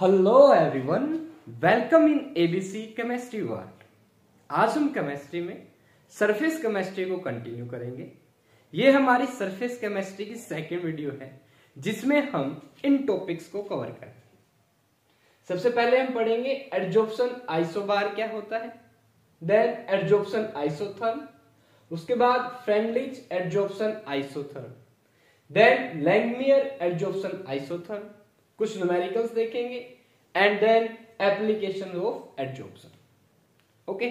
Hello everyone welcome in ABC chemistry world आज हम chemistry में सरफेस केमिस्ट्री को कंटिन्यू करेंगे। ये हमारी सरफेस केमिस्ट्री की सेकेंड वीडियो है, जिसमें हम इन टॉपिक्स को कवर करेंगे। सबसे पहले हम पढ़ेंगे एडजॉर्प्शन आइसोबार क्या होता है देन एडजॉर्प्शन आइसोथर्म उसके बाद Freundlich adsorption isotherm then Langmuir adsorption isotherm कुछ न्यूमेरिकल्स देखेंगे and then application of adsorption okay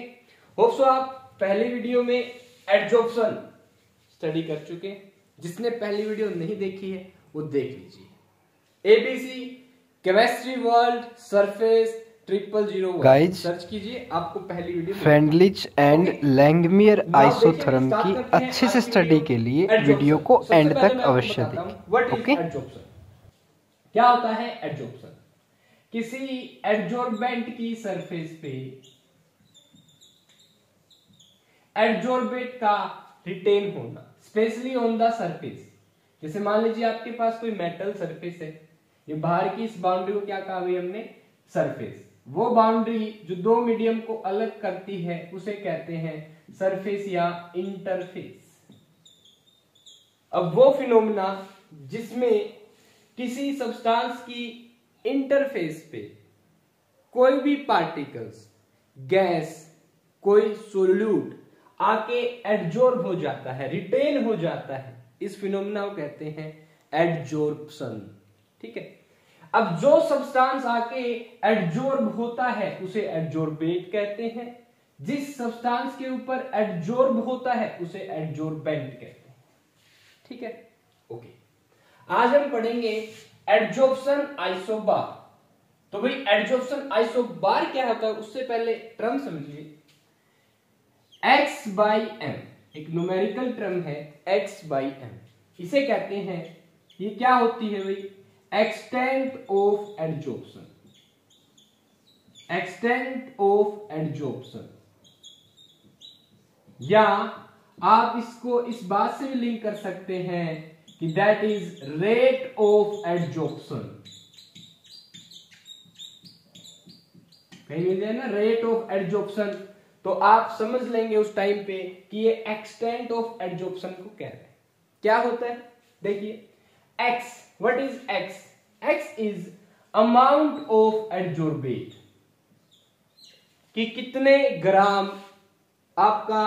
hope so आप पहली वीडियो में एडजॉर्प्शन स्टडी कर चुके जिसने पहली वीडियो नहीं देखी है वो देख लीजिए। ABC chemistry world surface triple zero Guys, search कीजिए आपको पहली video Freundlich and. Langmuir isotherm की अच्छे से स्टडी के लिए वीडियो को एंड तक अवश्य देखें। ओके? क्या होता है एडजॉर्प्शन किसी एडजॉर्बेंट की सरफेस पे एडजॉर्बेट का रिटेन होना स्पेशली ऑन द सरफेस जैसे मान लीजिए आपके पास कोई मेटल सरफेस है, ये बाहर की इस बाउंड्री को क्या कहा हमने? सरफेस वो बाउंड्री जो दो मीडियम को अलग करती है, उसे कहते हैं सरफेस या इंटरफेस अब वो फिनोमिना जिसमें किसी सब्सटेंस की इंटरफेस पे कोई भी पार्टिकल्स गैस कोई सोल्यूट आके एडजॉर्ब हो जाता है रिटेन हो जाता है। इस फिनोमिना को कहते हैं एडजॉर्प्शन ठीक है? अब जो सब्सटेंस आके एडजॉर्ब होता है, उसे एडजॉर्बेट कहते हैं। जिस सब्सटेंस के ऊपर एडजॉर्ब होता है, उसे एडजॉर्बेंट कहते हैं। ठीक है? आज हम पढ़ेंगे एडजॉर्प्शन आइसोबार। तो भाई एडजॉर्प्शन आइसोबार क्या होता है, उससे पहले टर्म समझिए। X बाई एम एक न्यूमेरिकल टर्म है, x बाई एम इसे कहते हैं, ये क्या होती है भाई? Extent of adsorption extent of adsorption या आप इसको इस बात से भी लिंक कर सकते हैं कि that is rate of adsorption कहीं मिल जाए ना रेट ऑफ़ एडजॉर्प्शन तो आप समझ लेंगे उस टाइम पे कि ये एक्सटेंट ऑफ़ एडजॉर्प्शन को कह रहे हैं। क्या होता है? देखिए X what is X X is amount of adsorbate कि कितने ग्राम आपका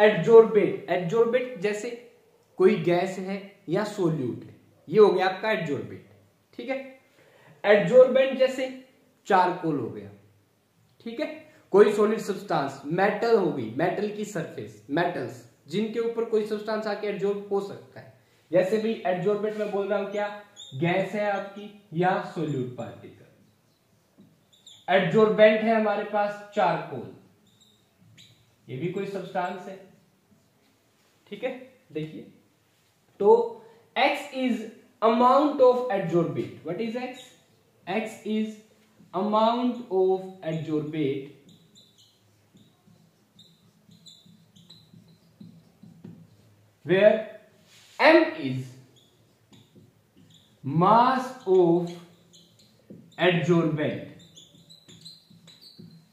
एडजॉर्बेट एडजोर्बेट जैसे कोई गैस है या सोल्यूट है। ये हो गया आपका एडजॉर्बेट ठीक है? एडजॉर्बेंट जैसे चारकोल हो गया, ठीक है? कोई सॉलिड सब्सटेंस मेटल हो गई मेटल की सरफेस मेटल्स जिनके ऊपर कोई सब्सटेंस आके एडजॉर्ब हो सकता है। जैसे भी एडजॉर्बेंट में बोल रहा हूँ, क्या? गैस है आपकी या सोल्यूट पार्टिकल एडजोर्बेंट है हमारे पास चारकोल। ये भी कोई सब्सटेंस है, ठीक है? देखिए। तो x is amount of adsorbate what is x? x is amount of adsorbate where m is mass of adsorbent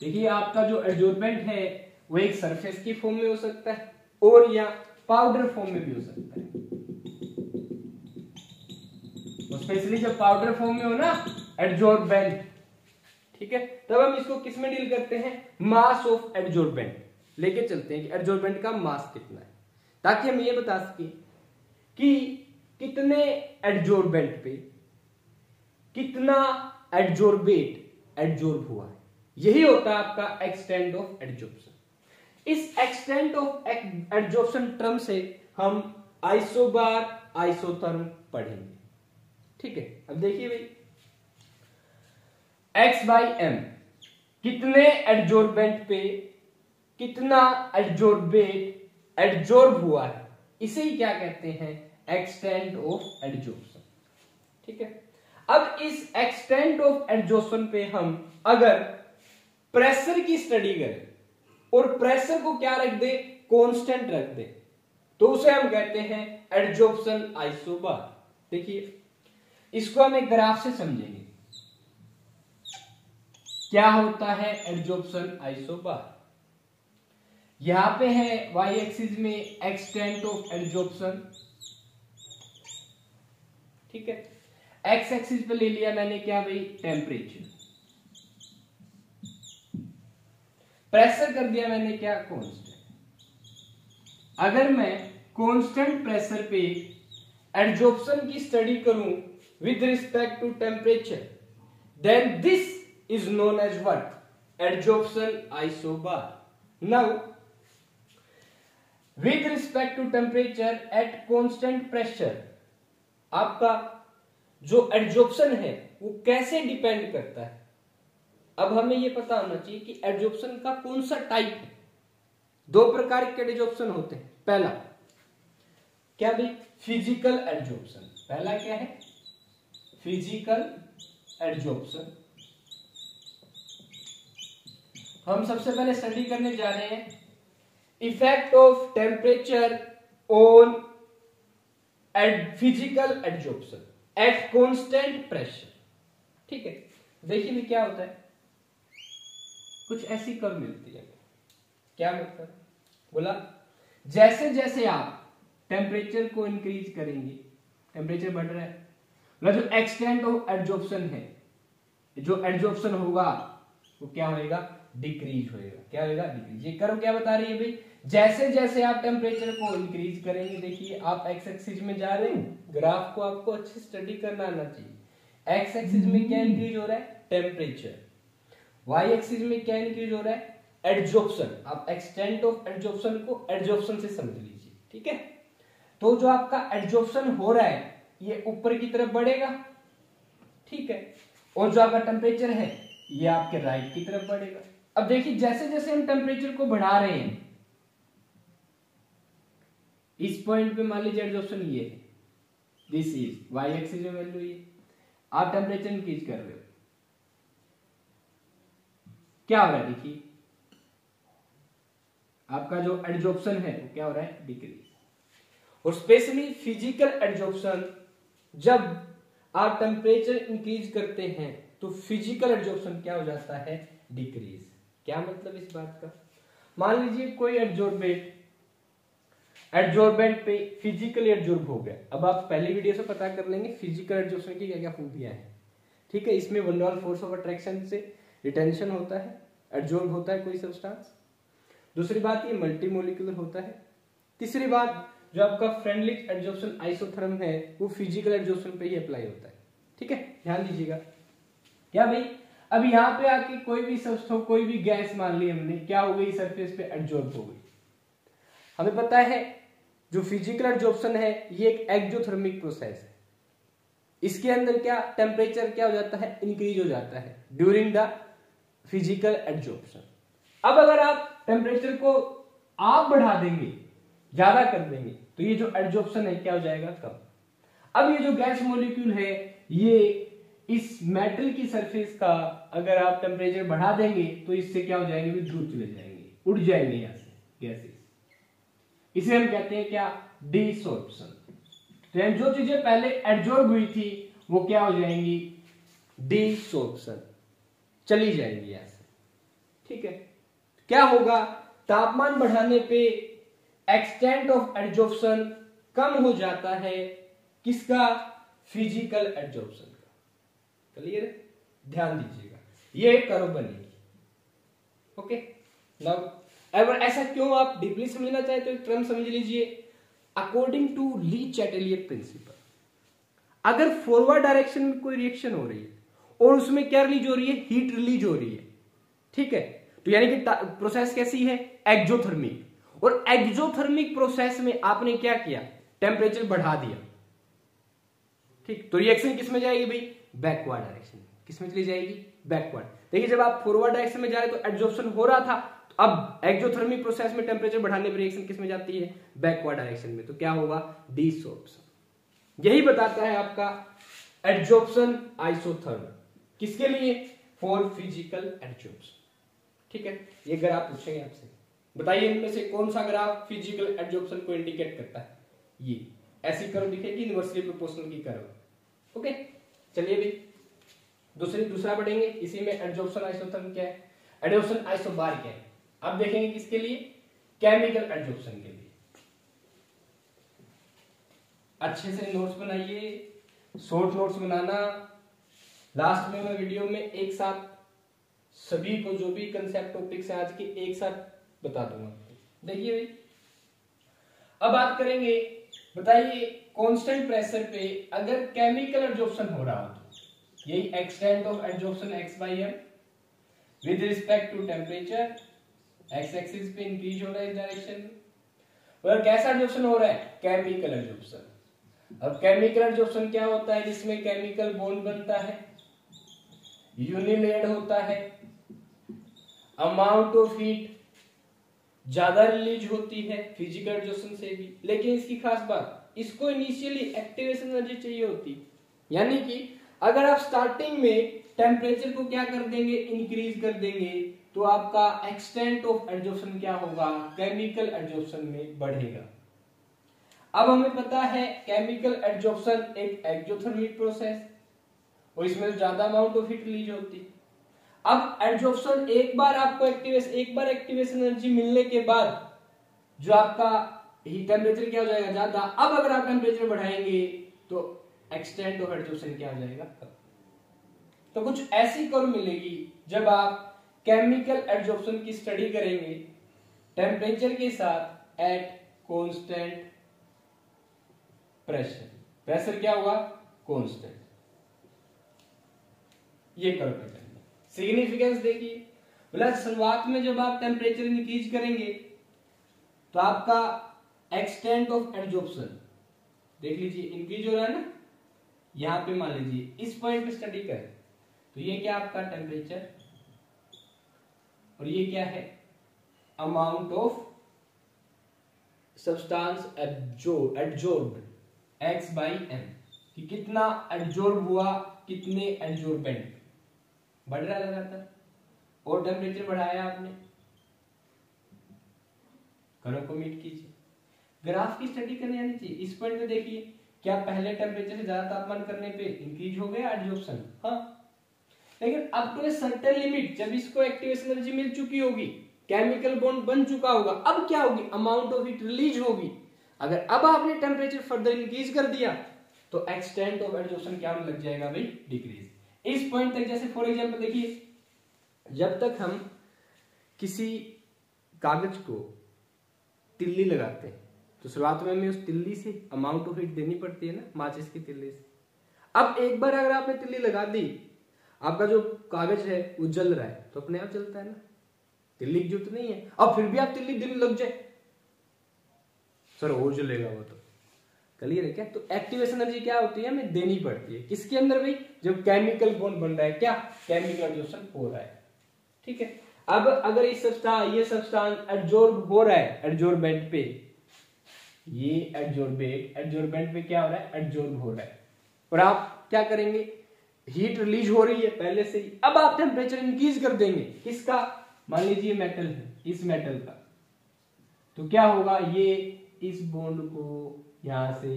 देखिए, आपका जो एडजॉर्बेंट है, वो एक सरफेस की फॉर्म में हो सकता है और या पाउडर फॉर्म में भी हो सकता है। स्पेशली जब पाउडर फॉर्म में हो ना एडजोर्बेंट ठीक है? तब हम इसको किसमें डील करते हैं? मास ऑफ़ एडजॉर्बेंट लेके चलते हैं कि एडजोर्बेंट का मास कितना है। ताकि हम ये बता सके कि कितने एडजोर्बेंट पे, कितना एडजॉर्बेट एडजोर्ब हुआ है। यही होता है आपका एक्सटेंट ऑफ़ एडजॉर्प्शन इस एक्सटेंट ऑफ़ एडजॉर्प्शन टर्म से हम आइसोबार आइसोथर्म पढ़ेंगे। ठीक है, अब देखिए भाई। एक्स बाई एम कितने एडजोर्बेंट पे, कितना एडजोर्बेट एडजोर्ब हुआ है? इसे ही क्या कहते हैं? एक्सटेंट ऑफ़ एडजॉर्प्शन ठीक है? अब इस एक्सटेंट ऑफ़ एडजॉर्प्शन पे हम अगर प्रेशर की स्टडी करें, और प्रेशर को क्या रख दे? कांस्टेंट रख दे। तो उसे हम कहते हैं एडजॉर्प्शन आइसोबार देखिए इसको हम एक ग्राफ से समझेंगे। क्या होता है एड्जॉर्प्शन आइसोबार? यहाँ पे है वाई एक्सिस में एक्सटेंट ऑफ़ एड्जॉर्प्शन। ठीक है? एक्स एक्सिस पे ले लिया मैंने क्या भाई? टेम्परेचर प्रेशर कर दिया मैंने क्या? कांस्टेंट अगर मैं कांस्टेंट प्रेशर पे एड्जॉर्प्शन की स्टडी करूँ with respect to temperature then this is known as what adsorption isobar now with respect to temperature at constant pressure आपका जो एड्जॉर्प्शन है, वो कैसे डिपेंड करता है? अब हमें यह पता होना चाहिए कि एड्जॉर्प्शन का कौन सा टाइप है। दो प्रकार के एड्जॉर्प्शन होते हैं। पहला, क्या भाई? फ़िज़िकल एड्जॉर्प्शन पहला क्या है? फ़िज़िकल एड्जॉर्प्शन हम सबसे पहले स्टडी करने जा रहे हैं effect of temperature on add physical adsorption at constant pressure ठीक है? देखिए भी क्या होता है? कुछ ऐसी कर मिलती है। क्या मतलब बोला जैसे जैसे आप टेम्परेचर को इंक्रीज करेंगे टेम्परेचर बढ़ रहा है मतलब जो एक्सटेंट ऑफ़ एड्जॉर्प्शन है, जो एड्जॉर्प्शन होगा, वो क्या होएगा? डिक्रीज होएगा। क्या होएगा? डिक्रीज ये करो क्या बता रही है भाई? जैसे जैसे आप टेम्परेचर को इंक्रीज करेंगे, देखिए, आप एक्स एक्सिस में जा रहे हैं ग्राफ को आपको अच्छे स्टडी करना आना चाहिए। एक्स एक्सिस में क्या इंक्रीज हो रहा है? टेम्परेचर वाई एक्सिस में क्या इंक्रीज हो रहा है? एड्जॉर्प्शन आप एक्सटेंट ऑफ़ एड्जॉर्प्शन को एड्जॉर्प्शन से समझ लीजिए, ठीक है? तो जो आपका एड्जॉर्प्शन हो रहा है ये ऊपर की तरफ़ बढ़ेगा। ठीक है? और जो आपका टेम्परेचर है, ये आपके राइट की तरफ़ बढ़ेगा। अब देखिए जैसे जैसे हम टेम्परेचर को बढ़ा रहे हैं, इस पॉइंट पे मान लीजिए एड्जॉर्प्शन ये है। दिस इज़ वाई एक्सिस में वैल्यू ये। आप टेम्परेचर इंक्रीज कर रहे हो। क्या हो रहा है देखिए? आपका जो एड्जॉर्प्शन है, वो क्या हो रहा है? डिक्रीज और स्पेशली फ़िज़िकल एड्जॉर्प्शन जब आप टेम्परेचर इंक्रीज करते हैं तो फ़िज़िकल एड्जॉर्प्शन क्या हो जाता है? डिक्रीज क्या मतलब इस बात का? मान लीजिए कोई एड्जॉर्बेट एड्जॉर्बेंट पे फिजिकली एड्जॉर्ब हो गया। अब आप पहली वीडियो से पता कर लेंगे फ़िज़िकल एड्जॉर्प्शन की क्या क्या खूबियाँ हैं। ठीक है, इसमें वन वनडॉल फोर्स ऑफ़ अट्रैक्शन से रिटेंशन होता है एड्जॉर्ब होता है कोई सब्सटेंस दूसरी बात ये मल्टी मोलिकुलर होता है। तीसरी बात जो आपका फ्रेंडली एड्जॉर्प्शन आइसोथर्म है, वो फ़िज़िकल एड्जॉर्प्शन पे ही अप्लाई होता है। ठीक है? ध्यान दीजिएगा। क्या भाई, अब यहाँ पे आके कोई भी सब्सटेंस कोई भी गैस मान ली हमने, क्या हो गई? सरफेस पे एड्जॉर्ब हो गई। हमें पता है, जो फ़िज़िकल एड्जॉर्प्शन है, ये एक एक्जोथर्मिक प्रोसेस है। इसके अंदर क्या टेम्परेचर क्या हो जाता है? इंक्रीज हो जाता है ड्यूरिंग द फ़िज़िकल एड्जॉर्प्शन अब अगर आप टेम्परेचर को आप बढ़ा देंगे ज़्यादा कर देंगे। तो ये जो एड्जॉर्प्शन है, क्या हो जाएगा? कम। अब ये जो गैस मोलिक्यूल है, ये इस मेटल की सरफेस का अगर आप टेम्परेचर बढ़ा देंगे तो इससे क्या हो जाएँगे? दूर चले जाएँगे। उड़ जाएँगे यहाँ से गैसेस इसे हम कहते हैं क्या? डिसोर्प्शन तो जो चीज़ें पहले एड्जॉर्ब हुई थी, वो क्या हो जाएँगी? डिसोर्प्शन चली जाएँगी यहाँ से। ठीक है? क्या होगा? तापमान बढ़ाने पे एक्सटेंट ऑफ़ एड्जॉर्प्शन कम हो जाता है किसका? फ़िज़िकल एड्जॉर्प्शन का। क्लियर है? ध्यान दीजिएगा। ये करो बनेगी। ओके नाउ अगर ऐसा क्यों आप डीपली समझना चाहे तो एक टर्म समझ लीजिए। According to Le Chatelier principle अगर फॉरवर्ड डायरेक्शन में कोई रिएक्शन हो रही है और उसमें क्या रिलीज़ हो रही है? हीट रिलीज़ हो रही है। ठीक है? तो यानी कि प्रोसेस कैसी है? एक्जोथर्मिक और एक्जोथर्मिक प्रोसेस में आपने क्या किया? टेम्परेचर बढ़ा दिया। ठीक तो रिएक्शन किसमें जाएगी भाई? बैकवर्ड डायरेक्शन किसमें चली जाएगी? बैकवर्ड देखिए, जब आप फॉरवर्ड डायरेक्शन में जा रहे तो एब्जॉर्प्शन हो रहा था तो अब एक्जोथर्मिक प्रोसेस में टेम्परेचर बढ़ाने पर रिएक्शन किसमें जाती है? बैकवर्ड डायरेक्शन में। तो क्या होगा? डिसोर्प्शन यही बताता है आपका एड्जॉर्प्शन आइसोथर्म किसके लिए? फॉर फ़िज़िकल एड्जॉर्प्शन ठीक है? ये अगर आप पूछेंगे आपसे। बताइए इनमें से कौन सा ग्राफ फ़िज़िकल एड्जॉर्प्शन को इंडिकेट करता है? ये। ऐसी कर्व दिखेगी यूनिवर्सली प्रोपोर्शनल की कर्व ओके चलिए भी दूसरी, दूसरा पढ़ेंगे इसी में एडजॉर्प्शन आइसोथर्म क्या है? एडजॉर्प्शन आइसोबार क्या है? अब देखेंगे किसके लिए? केमिकल एडजॉर्प्शन के लिए। अच्छे से नोट्स बनाइए। शॉर्ट नोट्स बनाना। लास्ट में मैं वीडियो में एक साथ सभी को जो भी कंसेप्ट टॉपिक्स है आज के, एक साथ बता दूँगा देखिए भाई, अब बात करेंगे, बताइए कांस्टेंट प्रेशर पे अगर केमिकल एडजॉर्प्शन हो रहा हो तो यही extent of adsorption X by M with respect to temperature X axis पे इंक्रीज हो रहा है इस डायरेक्शन में। और कैसा एडजॉर्प्शन हो रहा है केमिकल एडजॉर्प्शन अब केमिकल एडजॉर्प्शन क्या होता है, जिसमें केमिकल बॉन्ड बनता है? यूनिलेड होता है। अमाउंट ऑफ़ हीट ज़्यादा रिलीज़ होती है फ़िज़िकल एडजस्टन से भी। लेकिन इसकी खास बात, इसको इनिशियली एक्टिवेशन एनर्जी चाहिए होती। यानी कि अगर आप स्टार्टिंग में टेम्परेचर को क्या कर देंगे इंक्रीज कर देंगे तो आपका एक्सटेंट ऑफ़ एडजॉर्प्शन क्या होगा? केमिकल एडजॉर्प्शन में बढ़ेगा। अब हमें पता है केमिकल एडजॉर्प्शन एक एक्जोथर्मिक प्रोसेस और इसमें ज़्यादा अमाउंट ऑफ़ हीट रिलीज़ होती। है अब एडजॉर्प्शन एक बार आपको एक्टिवेशन एक बार एक्टिवेशन एनर्जी मिलने के बाद जो आपका टेम्परेचर क्या हो जाएगा ज़्यादा, अब अगर आप टेम्परेचर बढ़ाएँगे तो एक्सटेंड ऑफ़ एडजॉर्प्शन क्या हो जाएगा? तो कुछ ऐसी कर्व मिलेगी, जब आप केमिकल एडजॉर्प्शन की स्टडी करेंगे टेम्परेचर के साथ एट कांस्टेंट प्रेशर प्रेशर क्या होगा कांस्टेंट ये कर्व सिग्निफिकेंस देखिए। बोला शुरुआत में जब आप टेम्परेचर इंक्रीज करेंगे तो आपका एक्सटेंट ऑफ़ एडजॉर्प्शन देख लीजिए इंक्रीज हो रहा है ना? यहाँ पे मान लीजिए, इस पॉइंट पे स्टडी करें तो ये क्या आपका टेम्परेचर और ये क्या है? Amount of substance adsorb X by M कि कितना एडजोर्ब हुआ, कितने एडजोर्बेंट बढ़ रहा लगातार। और टेम्परेचर बढ़ाया आपने। करो को मीट कीजिए। ग्राफ की स्टडी करने आनी चाहिए। इस पॉइंट पे देखिए, क्या पहले टेम्परेचर से ज़्यादा तापमान करने पे इंक्रीज हो गया एडजॉर्प्शन हाँ। लेकिन अब ए सर्टेन लिमिट जब इसको एक्टिवेशन एनर्जी मिल चुकी होगी केमिकल बॉन्ड बन चुका होगा, अब क्या होगी? अमाउंट ऑफ़ हीट रिलीज़ होगी। अगर अब आपने टेम्परेचर फर्दर इंक्रीज कर दिया तो एक्सटेंट ऑफ़ एडजॉर्प्शन क्या लग जाएगा भाई? डिक्रीज इस पॉइंट तक, जैसे फॉर एग्ज़ाम्पल देखिए, जब तक हम किसी कागज़ को तिल्ली लगाते हैं तो शुरुआत में हमें उस तिल्ली से अमाउंट ऑफ़ हीट देनी पड़ती है ना, माचिस की तिल्ली से। अब एक बार अगर आपने तिल्ली लगा दी, आपका जो कागज़ है वो जल रहा है तो अपने आप जलता है ना। तिल्ली की ज़रूरत नहीं है। अब फिर भी आप तिल्ली दिन लग जाए। सर हो जलेगा वो तो। क्लियर है क्या? तो एक्टिवेशन एनर्जी क्या होती है? हमें देनी पड़ती है। किसके अंदर भाई? जब केमिकल बॉन्ड बन रहा है क्या? केमिकल एडजॉर्प्शन हो रहा है। ठीक है? अब अगर इस सब्सटेंस ये सब्सटेंस एडजॉर्ब हो रहा है एडजॉर्बेंट पे, ये एडजॉर्बेट एडजॉर्बेंट पे क्या हो रहा है? एडजॉर्ब हो रहा है। और आप क्या करेंगे? हीट रिलीज़ हो रही है पहले से ही। अब आप टेम्परेचर इंक्रीज कर देंगे। किसका? मान लीजिए मेटल है। इस मेटल का। तो क्या होगा? ये इस बॉन्ड को यहाँ से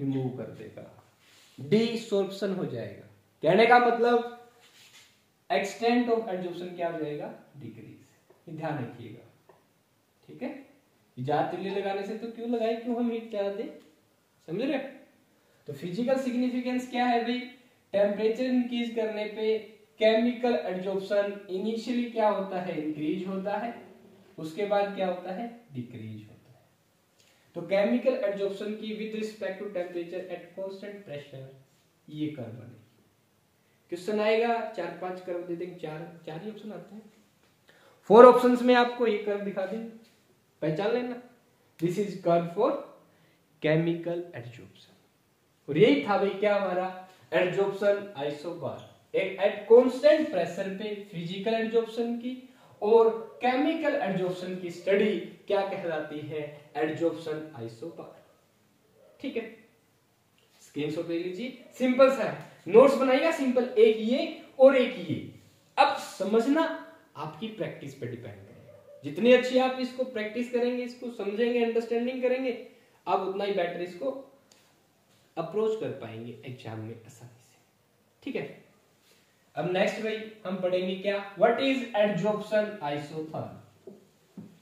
रिमूव कर देगा। डिसोर्प्शन हो जाएगा। कहने का मतलब एक्सटेंट ऑफ़ एडजॉर्प्शन क्या हो जाएगा? डिक्रीज ध्यान रखिएगा। ठीक है? तिल्ली लगाने से तो क्यों लगाए? क्यों हम हीट ज़्यादा दे? समझ रहे तो फ़िज़िकल सिग्निफिकेंस क्या है भाई? टेम्परेचर इंक्रीज करने पे केमिकल एडजॉर्प्शन इनिशियली क्या होता है? इंक्रीज होता है। उसके बाद क्या होता है? डिक्रीज तो केमिकल एब्जॉर्प्शन की with respect to temperature at constant pressure ये कर्व बनेगी क्वेश्चन आएगा, चार पाँच कर्व दे देंगे चार चार ही ऑप्शन आते हैं। फोर ऑप्शंस में आपको ये कर्व दिखा देंगे पहचान लेना। This is curve for chemical absorption और यही था भाई क्या हमारा एब्जॉर्प्शन आइसोबार एक एट कांस्टेंट प्रेशर पे फ़िज़िकल एब्जॉर्प्शन की और केमिकल एडजॉर्प्शन की स्टडी क्या कहलाती है? Adsorption isobar. ठीक है। स्क्रीन शॉट ले लीजिए। सिंपल सा है। नोट्स बनाइएगा सिंपल एक ये और एक ये। अब समझना आपकी प्रैक्टिस पे डिपेंड है। जितनी अच्छी आप इसको प्रैक्टिस करेंगे इसको समझेंगे अंडरस्टैंडिंग करेंगे आप उतना ही बेटर इसको अप्रोच कर पाएँगे एग्ज़ाम में आसानी से। ठीक है? अब नेक्स्ट भाई हम पढ़ेंगे क्या? What is adsorption isotherm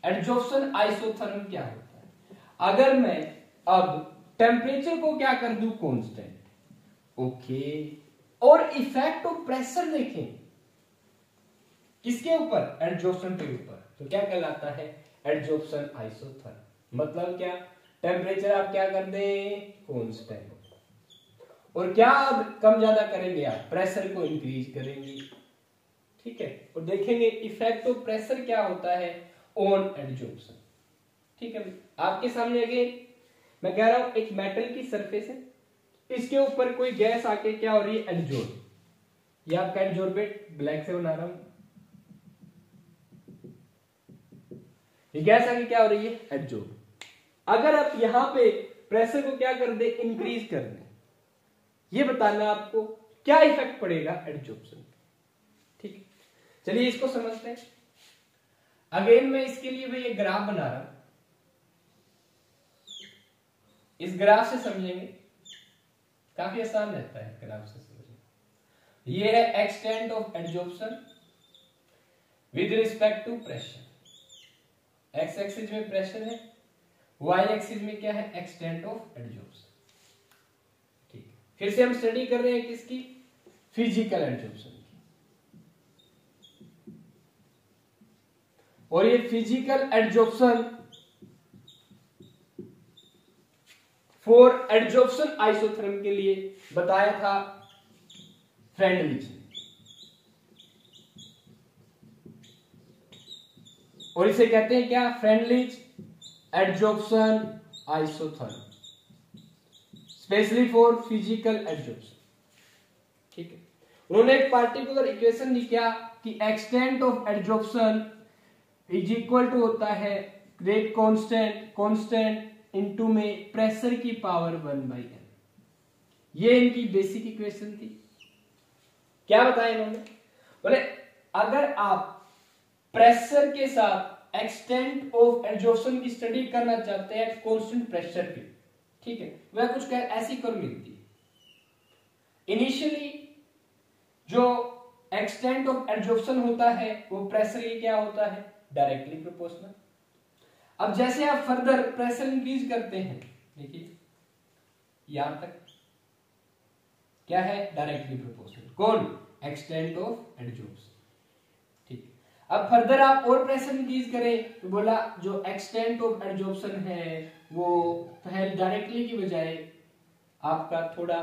adsorption isotherm क्या होता है? अगर मैं अब टेम्परेचर को क्या कर दू? कांस्टेंट ओके और इफ़ेक्ट ऑफ़ प्रेशर देखें. किसके ऊपर? एडजॉर्प्शन के ऊपर. तो क्या कहलाता है? एडजॉर्प्शन आइसोथर्म मतलब क्या? टेम्परेचर आप क्या कर दें? कांस्टेंट और क्या अब कम ज़्यादा करेंगे आप? प्रेशर को इंक्रीज करेंगे. ठीक है? और देखेंगे इफ़ेक्ट ऑफ़ प्रेशर क्या होता है? ऑन एडजॉर्प्शन ठीक है? आपके सामने अगेन मैं कह रहा हूँ, एक मेटल की सरफेस है। इसके ऊपर कोई गैस आके क्या हो रही है? एडजोर ये आपका एडजोर्बेट ब्लैक से बना रहा हूँ। ये गैस आके क्या हो रही है? एडजोर अगर आप यहाँ पे प्रेशर को क्या कर दे? इंक्रीज कर दे। ये बताना आपको, क्या इफ़ेक्ट पड़ेगा एडजॉर्प्शन ठीक चलिए इसको समझते हैं। अगेन मैं इसके लिए भाई एक ग्राफ बना रहा हूँ। इस ग्राफ से समझेंगे। काफ़ी आसान रहता है ग्राफ से समझेंगे। ये है extent of adsorption with respect to pressure X axis में प्रेशर है वाई एक्सिस में क्या है? एक्सटेंट ऑफ़ एडजॉर्प्शन ठीक फिर से हम स्टडी कर रहे हैं किसकी? फ़िज़िकल एब्जॉर्प्शन की। और ये physical absorption for adsorption isotherm के लिए बताया था फ्रेंडलिज और इसे कहते हैं क्या? Freundlich adsorption isotherm. Specially for physical absorption ठीक है। उन्होंने एक पार्टिकुलर इक्वेशन लिखा कि extent of absorption is equal to होता है रेट कांस्टेंट कांस्टेंट इनटू में प्रेशर की पावर वन बाई एन ये इनकी बेसिक इक्वेशन थी। क्या बताया इन्होंने? बोले, अगर आप प्रेशर के साथ एक्सटेंट ऑफ़ एब्जॉर्प्शन की स्टडी करना चाहते हैं कांस्टेंट प्रेशर की, ठीक है वह कुछ ऐसी कर्व मिलती इनिशियली जो एक्सटेंट ऑफ़ एब्जॉर्प्शन होता है, वो प्रेशर के क्या होता है? डायरेक्टली प्रोपोर्शनल अब जैसे आप फर्दर प्रेशर इंक्रीज करते हैं, देखिए, यहाँ तक क्या है? डायरेक्टली प्रोपोर्शनल कौन एक्सटेंट ऑफ़ एडजॉर्प्शन ठीक। अब फर्दर आप और प्रेशर इंक्रीज करें तो बोला जो एक्सटेंट ऑफ़ एडजॉर्प्शन है, वो पहले डायरेक्टली की बजाय आपका थोड़ा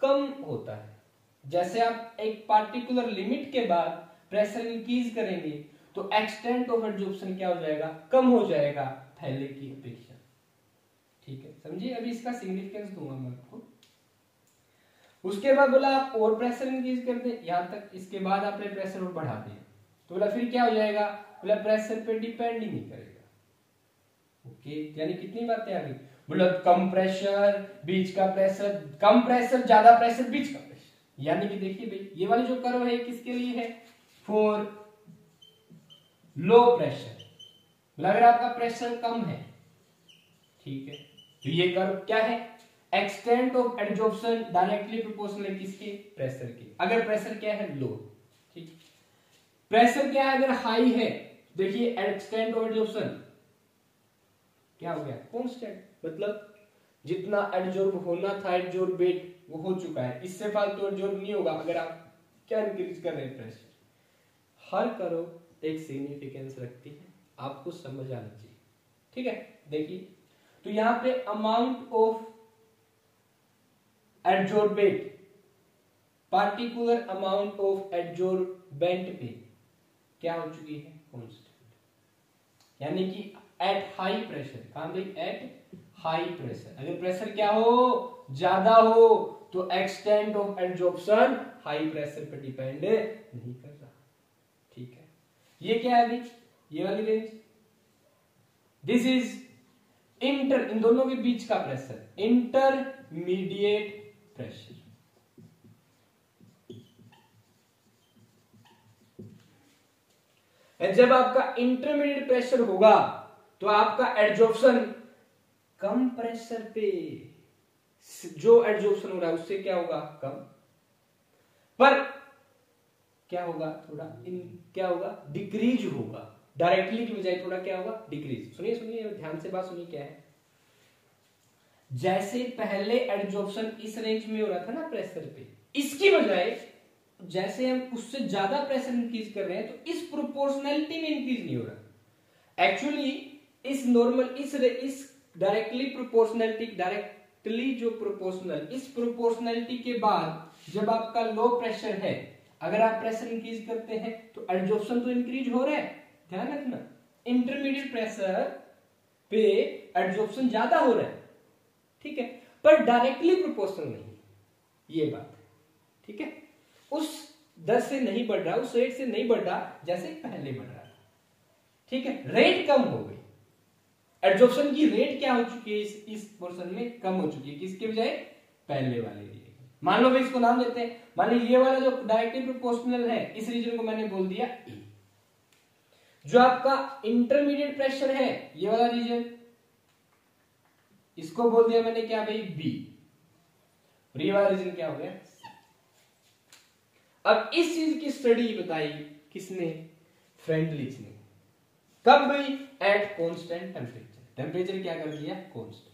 कम होता है। जैसे आप एक पार्टिकुलर लिमिट के बाद प्रेशर इंक्रीज करेंगे तो एक्सटेंट ऑफ़ एब्जॉर्प्शन क्या हो जाएगा? कम हो जाएगा पहले की अपेक्षा। ठीक है? समझिए? अभी इसका सिग्निफिकेंस दूँगा मैं आपको। उसके बाद बोला, आप और प्रेशर इंक्रीज कर दे। यहाँ तक इसके बाद आपने प्रेशर और बढ़ा दिया। तो बोला, फिर क्या हो जाएगा? बोला प्रेशर पे डिपेंड ही नहीं करेगा। ओके यानी कितनी बातें आ गई? मतलब कम प्रेशर बीच का प्रेशर कम प्रेशर ज़्यादा प्रेशर बीच का प्रेशर यानी कि देखिए भाई, ये वाली जो कर्व है, किसके लिए है? फॉर लो प्रेशर मतलब अगर आपका प्रेशर कम है, ठीक है तो ये कर्व क्या है? Extent of adsorption directly proportional है किसके? प्रेशर के। अगर प्रेशर क्या है? लो ठीक प्रेशर क्या है? अगर हाई है, देखिए एक्सटेंट ऑफ़ एड्जॉर्प्शन क्या हो गया? कॉन्स्टेंट मतलब जितना एडजॉर्ब होना था एडजॉर्बेट वो हो चुका है। इससे फालतू एडजॉर्ब नहीं होगा, अगर आप क्या इंक्रीज कर रहे हैं प्रेशर हर करो एक सिग्निफिकेंस रखती है। आपको समझ आना चाहिए। ठीक है? देखिए। तो यहाँ पे amount of adsorbate particular amount of adsorbent पे क्या हो चुकी है? कॉन्स्टेंट यानी कि एट हाई प्रेशर कहा भाई एट हाई प्रेशर अगर प्रेशर क्या हो? ज़्यादा हो तो extent of absorption high pressure पर डिपेंड नहीं कर ये क्या है अभी? ये वाली रेंज दिस इज़ इंटर इन दोनों के बीच का प्रेशर इंटरमीडिएट प्रेशर जब आपका इंटरमीडिएट प्रेशर होगा तो आपका एड्जॉर्प्शन कम प्रेशर पे, जो एड्जॉर्प्शन हो रहा है, उससे क्या होगा? कम. पर क्या होगा थोड़ा इन, क्या होगा? डिक्रीज होगा। डायरेक्टली की बजाय थोड़ा क्या होगा? डिक्रीज सुनिए सुनिए, ध्यान से बात सुनिए क्या है। जैसे पहले एडजॉर्प्शन इस रेंज में हो रहा था ना प्रेशर पे, इसकी बजाय जैसे हम उससे ज़्यादा प्रेशर इंक्रीज कर रहे हैं तो इस प्रोपोर्शनैलिटी में इंक्रीज नहीं हो रहा। एक्चुअली इस नॉर्मल इस इस डायरेक्टली प्रोपोर्शनैलिटी डायरेक्टली जो प्रोपोर्शनल इस प्रोपोर्शनैलिटी के बाद जब आपका लो प्रेशर है अगर आप प्रेशर इंक्रीज करते हैं तो एडजॉर्प्शन तो इंक्रीज हो रहा है। ध्यान रखना। इंटरमीडिएट प्रेशर पे एडजॉर्प्शन ज़्यादा हो रहा है। ठीक है? पर डायरेक्टली प्रोपोर्शनल नहीं ये बात ठीक है? उस दर से नहीं बढ़ रहा, उस रेट से नहीं बढ़ रहा, जैसे पहले बढ़ रहा था। ठीक है? रेट कम हो गई। एडजॉर्प्शन की रेट क्या हो चुकी है? इस इस पोर्शन में कम हो चुकी है। किसके बजाय? पहले वाले लिए मान लो भाई इसको नाम देते हैं। मान लो ये वाला जो डायरेक्टली प्रोपोर्शनल है, इस रीजन को मैंने बोल दिया ए जो आपका इंटरमीडिएट प्रेशर है, ये वाला रीजन इसको बोल दिया मैंने क्या भाई? बी और ये वाला रीजन क्या हो गया? अब इस चीज़ की स्टडी बताई किसने? फ्रेंडलिच ने। कब भाई एट कॉन्स्टेंट टेम्परेचर टेम्परेचर क्या कर दिया? Constant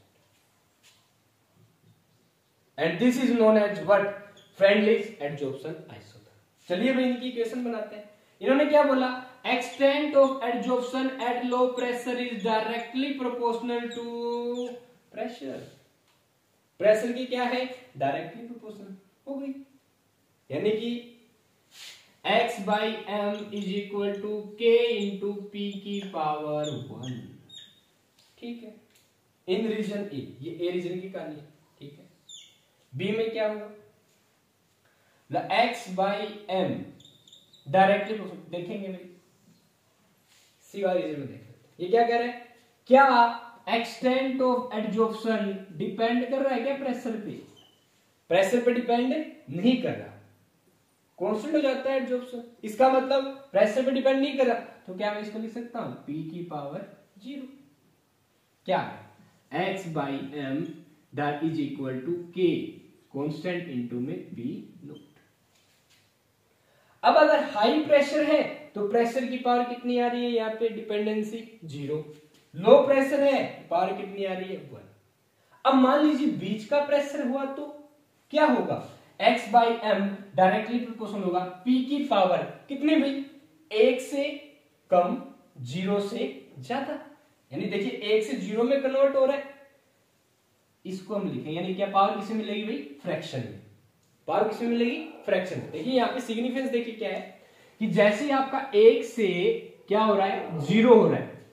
and this is known as what Freundlich adsorption isotherm चलिए भाई इनकी इक्वेशन बनाते हैं। इन्होंने क्या बोला? Extent of adsorption at low pressure is directly proportional to pressure. Pressure की क्या है? डायरेक्टली प्रोपोर्शनल हो गई। यानी कि x by m is equal to k into p की पावर वन ठीक है। इन रीजन ए ये ए रीजन की कहानी है। ठीक है। बी में क्या होगा? The x by m directly देखेंगे भाई सी वाले में देख। ये क्या कह रहे हैं? क्या एक्सटेंट ऑफ़ एडजॉर्प्शन डिपेंड कर रहा है क्या प्रेशर पे? प्रेशर पे डिपेंड नहीं कर रहा। कॉन्स्टेंट हो जाता है एडजॉर्प्शन इसका मतलब प्रेशर पे डिपेंड नहीं कर रहा। तो क्या मैं इसको लिख सकता हूँ? पी की पावर ज़ीरो क्या है? X by m that is equal to k constant into में पी नोट अब अगर हाई प्रेशर है तो प्रेशर की पावर कितनी आ रही है यहाँ पे? डिपेंडेंसी ज़ीरो लो प्रेशर है पावर कितनी आ रही है? वन अब मान लीजिए बीच का प्रेशर हुआ तो क्या होगा? X by m directly proportional होगा। P की पावर कितनी भी एक से कम ज़ीरो से ज़्यादा। यानी देखिए, एक से ज़ीरो में कन्वर्ट हो रहा है। इसको हम लिखें। यानी क्या पावर किसे मिलेगी भाई? फ्रैक्शन में। पावर किसमें मिलेगी? फ्रैक्शन देखिए यहाँ पे सिग्निफिकेंस देखिए क्या है। कि जैसे ही आपका एक से क्या हो रहा है? ज़ीरो हो रहा है।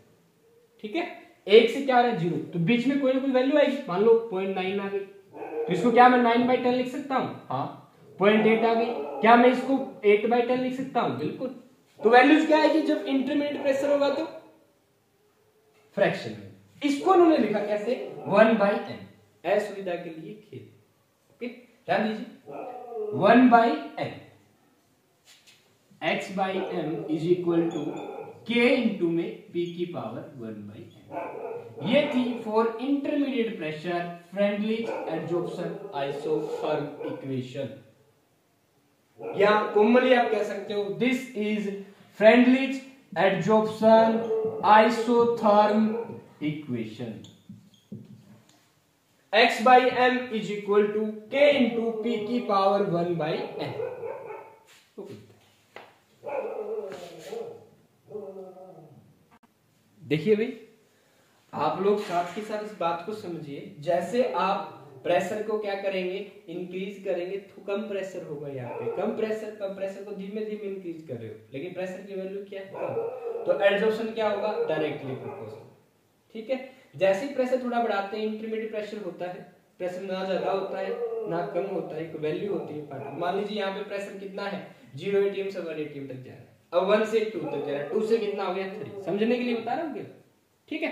ठीक है? एक से क्या हो रहा है? ज़ीरो तो बीच में कोई ना कोई वैल्यू आएगी। मान लो पॉइंट नाइन आ गई। तो इसको क्या मैं नाइन बाई टेन लिख सकता हूँ? हाँ। पॉइंट एट आ गई। क्या मैं इसको एट बाई टेन लिख सकता हूँ? बिल्कुल। तो वैल्यूज़ क्या आएगी? जब इंटरमीडिएट प्रेशर होगा तो? फ्रैक्शन में। इसको उन्होंने लिखा कैसे? वन बाई एन असुविधा के लिए खेल ओके? ध्यान दीजिए। One by m x by m is equal to k into में पी की पावर वन बाई एन ये थी for intermediate pressure Freundlich adsorption isotherm equation या कॉमनली आप कह सकते हो this is Freundlich adsorption isotherm equation x by m is equal to k into p की पावर वन बाई एन देखिए भाई, आप लोग साथ के साथ इस बात को समझिए। जैसे आप प्रेशर को क्या करेंगे? इंक्रीज करेंगे तो कम प्रेशर होगा यहाँ पे। कम प्रेशर कम प्रेशर को धीमे धीमे इंक्रीज कर रहे हो। लेकिन प्रेशर की वैल्यू क्या है? तो एडजॉर्प्शन क्या होगा? डायरेक्टली प्रोपोर्शनल ठीक है? जैसे ही प्रेशर थोड़ा बढ़ाते हैं इंटरमीडिएट प्रेशर होता है। प्रेशर ना ज़्यादा होता है, ना कम होता है, एक वैल्यू होती है। मान लीजिए यहाँ पे प्रेशर कितना है? ज़ीरो एटीएम से वन एटीएम तक जा रहा है। अब वन से टू तक जा रहा है। टू से कितना हो गया? थ्री समझने के लिए बता रहा हूँ ठीक है?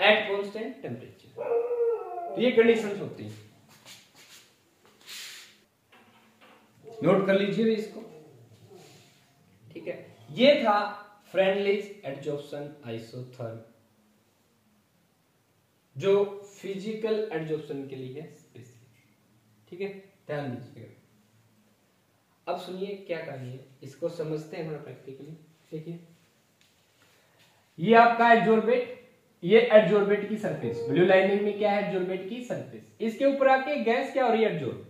एट कॉन्स्टेंट टेम्परेचर ये कंडीशन होती है। नोट कर लीजिए इसको। ठीक है? ये था फ्रेंडलीज एडजॉर्प्शन आइसोथर्म जो फ़िज़िकल एडजॉर्प्शन के लिए है ठीक है? ध्यान दीजिएगा। अब सुनिए क्या कहानी है। इसको समझते हैं थोड़ा प्रैक्टिकली देखिए। ये आपका एडजोर्बेट ये एडजोर्बेट की सरफेस ब्लू लाइनिंग में क्या है? एडजोर्बेट की सरफेस इसके ऊपर आके गैस क्या हो रही है? एडजोर्ब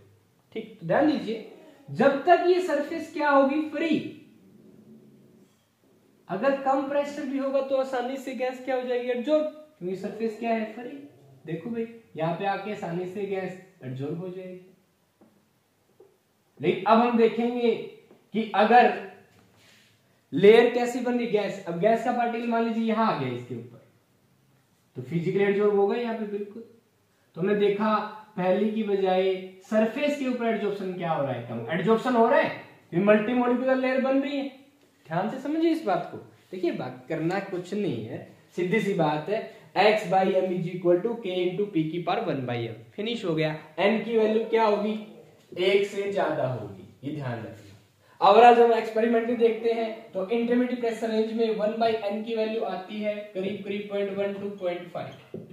ठीक? तो ध्यान दीजिए। जब तक ये सरफेस क्या होगी? फ्री अगर कम प्रेशर भी होगा तो आसानी से गैस क्या हो जाएगी? एडजोर्ब क्योंकि सरफेस क्या है फ्री? देखो भाई, यहाँ पे आके आसानी से गैस एडजोर्ब हो जाएगी। लेकिन अब हम देखेंगे कि अगर लेयर कैसी बन रही गैस अब गैस का पार्टिकल मान लीजिए यहाँ आ गया इसके ऊपर। तो फिजिकली एडजॉर्ब होगा यहाँ पे बिल्कुल। तो हमने देखा पहली की बजाय सरफेस के ऊपर एडजॉर्प्शन क्या हो रहा है? कम एडजॉर्प्शन हो रहा है? मल्टी मोलिकुलर लेयर बन रही है। ध्यान से समझिए इस बात को। देखिए, बात करना कुछ नहीं है। सीधी सी बात है x by m is equal to k into p की power one by m finish हो गया. N की वैल्यू क्या होगी? एक से ज़्यादा होगी. ये ध्यान रखना. और आज हम एक्सपेरिमेंट में देखते हैं. तो इंटरमीडिएट प्रेशर रेंज में वन बाई एन की वैल्यू आती है. करीब करीब point one two point five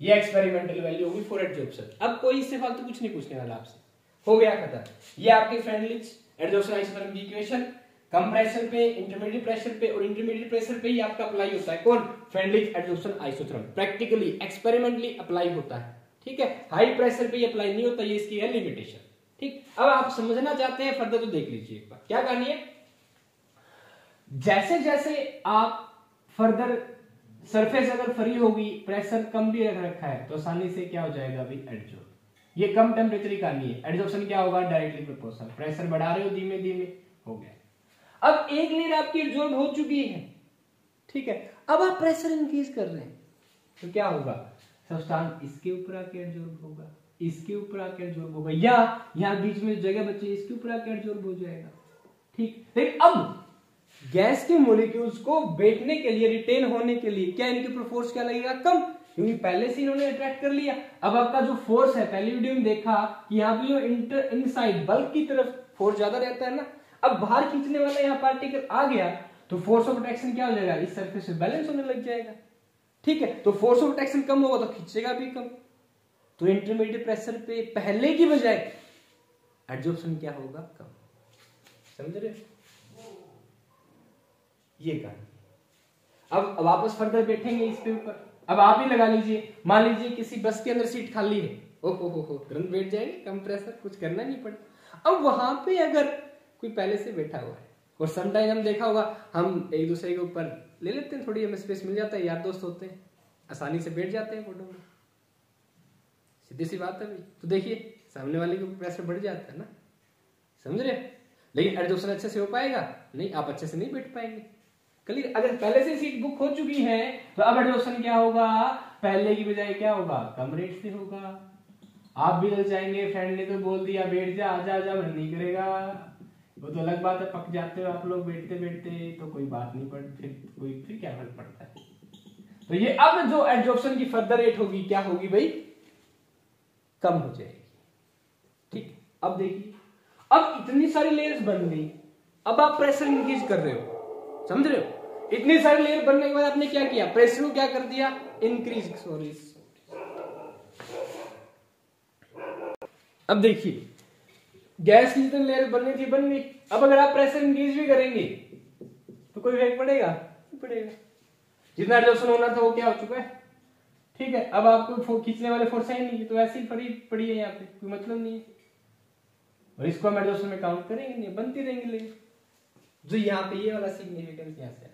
ये एक्सपेरिमेंटल वैल्यू होगी फॉर एडजॉर्प्शन अब कोई इससे फालतू कुछ नहीं पूछने वाला आपसे. हो गया खत्म. ये आपकी फ्रेंडली एडजॉर्प्शन आइसोथर्मल की इक्वेशन कम प्रेशर पे इंटरमीडिएट प्रेशर पे और इंटरमीडिएट प्रेशर पे ही आपका अप्लाई होता है। कौन? Freundlich adsorption isotherm practically experimentally apply होता है। ठीक है? हाई प्रेशर पे अप्लाई नहीं होता, ये इसकी है लिमिटेशन ठीक? अब आप समझना चाहते हैं फर्दर तो देख लीजिए एक बार। क्या कहानी है? जैसे जैसे आप फर्दर सरफेस अगर फ्री होगी प्रेशर कम भी रख रखा है तो आसानी से क्या हो जाएगा अभी? एडजॉर्ब ये कम टेम्परेचर की कहानी है। एडजॉर्प्शन क्या होगा? डायरेक्टली प्रोपोर्शनल प्रेशर बढ़ा रहे हो धीमे धीमे हो गया। अब एक लेयर आपकी एब्जॉर्ब हो चुकी है। ठीक है? अब आप प्रेशर इंक्रीज कर रहे हैं। तो क्या होगा? सब्सटेंस इसके ऊपर आके एब्जॉर्ब होगा। इसके ऊपर आके एब्जॉर्ब होगा। या, यहाँ बीच में जगह बची, इसके ऊपर आके एब्जॉर्ब हो जाएगा। ठीक? लेकिन अब गैस के मोलिक्यूल्स को बैठने के लिए रिटेन होने के लिए, क्या इनके ऊपर फोर्स क्या लगेगा? कम। क्योंकि पहले से इन्होंने अट्रैक्ट कर लिया। अब आपका जो फोर्स है, पहली वीडियो में देखा कि यहाँ पे जो इंटर इनसाइड बल्क की तरफ़ फोर्स ज़्यादा रहता है ना अब बाहर खींचने वाला यहाँ पार्टिकल आ गया तो फोर्स ऑफ़ अट्रैक्शन क्या हो जाएगा? इस सरफेस पे बैलेंस होने लग जाएगा। ठीक है? तो फोर्स ऑफ़ अट्रैक्शन कम होगा तो खींचेगा भी कम। तो इंटरमीडिएट प्रेशर पे पहले की बजाय एडजॉर्प्शन क्या होगा? कम। समझ रहे ये कहा। अब वापस फर्दर बैठेंगे इस पे ऊपर। अब आप ही लगा लीजिए। मान लीजिए किसी बस के अंदर सीट खाली है। ओहो हो हो तुरंत बैठ जाएँगे, कम प्रेशर कुछ करना नहीं पड़ता अब वहाँ पे अगर कोई पहले से बैठा हुआ है। और समटाइम हम देखा होगा, हम एक दूसरे के ऊपर ले लेते हैं, थोड़ी हमें स्पेस मिल जाता है, यार दोस्त होते हैं, आसानी से बैठ जाते हैं फ़ोटो में। सीधी सी बात है भाई। तो देखिए, सामने वाले के ऊपर प्रेशर बढ़ जाता है ना। समझ रहे लेकिन एडजॉर्प्शन अच्छे से हो पाएगा? नहीं, आप अच्छे से नहीं बैठ पाएँगे। क्लियर अगर पहले से सीट बुक हो चुकी है तो अब एडजॉर्प्शन क्या होगा? पहले की बजाय क्या होगा? कम रेट से होगा। आप भी लग जाएँगे फ्रेंड ने तो बोल दिया, बैठ जा आजा आजा मन नहीं करेगा। वो तो अलग बात है, पक जाते हो आप लोग बैठते बैठते तो कोई बात नहीं पड़ फिर कोई फिर क्या फ़र्क पड़ता है? तो ये अब जो एडजॉर्प्शन की फर्दर रेट होगी, क्या होगी भाई? कम हो जाएगी। ठीक, अब देखिए, अब इतनी सारी लेयर्स बन गई। अब आप प्रेशर इंक्रीज कर रहे हो। समझ रहे हो? इतनी सारी लेयर बनने के बाद आपने क्या किया? प्रेशर को क्या कर दिया? इंक्रीज सॉरी अब देखिए गैस की जितनी लेयर बननी थी बन गई अब अगर आप प्रेशर इंक्रीज भी करेंगे तो कोई इफ़ेक्ट पड़ेगा? पड़ेगा। जितना एडजॉर्प्शन होना था, वो क्या हो चुका है? ठीक है, अब आपको खींचने वाले फोर्स है नहीं तो ऐसी पड़ी पड़ी है यहाँ पे, कोई मतलब नहीं है। और इसको हम एडजॉर्प्शन में काउंट करेंगे नहीं, बनती रहेंगे लेकिन जो यहाँ पे ये वाला सिग्निफिकेंस यहाँ से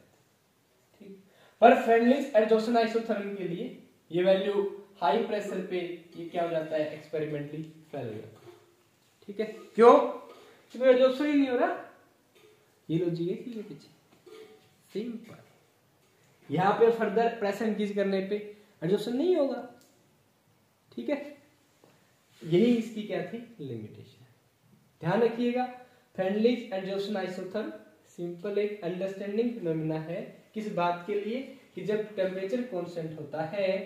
ठीक। पर फ्रेंडली एडजॉर्प्शन आइसोथर्मल के लिए, ये वैल्यू हाई प्रेशर पे ये क्या हो जाता है एक्सपेरिमेंटली फेल हो जाता है ठीक है? क्यों? क्योंकि एडजॉर्प्शन ही नहीं हो रहा, ये लॉजिक है इसलिए पीछे। सिंपल यहाँ पे फर्दर प्रेशर इंक्रीज करने पे एडजॉर्प्शन नहीं होगा। ठीक है? यही इसकी क्या थी? लिमिटेशन ध्यान रखिएगा फ्रेंडली एडजॉर्प्शन आइसोथर्म सिंपल एक अंडरस्टैंडिंग फिनोमिना है किस बात के लिए? कि जब टेम्परेचर कांस्टेंट होता है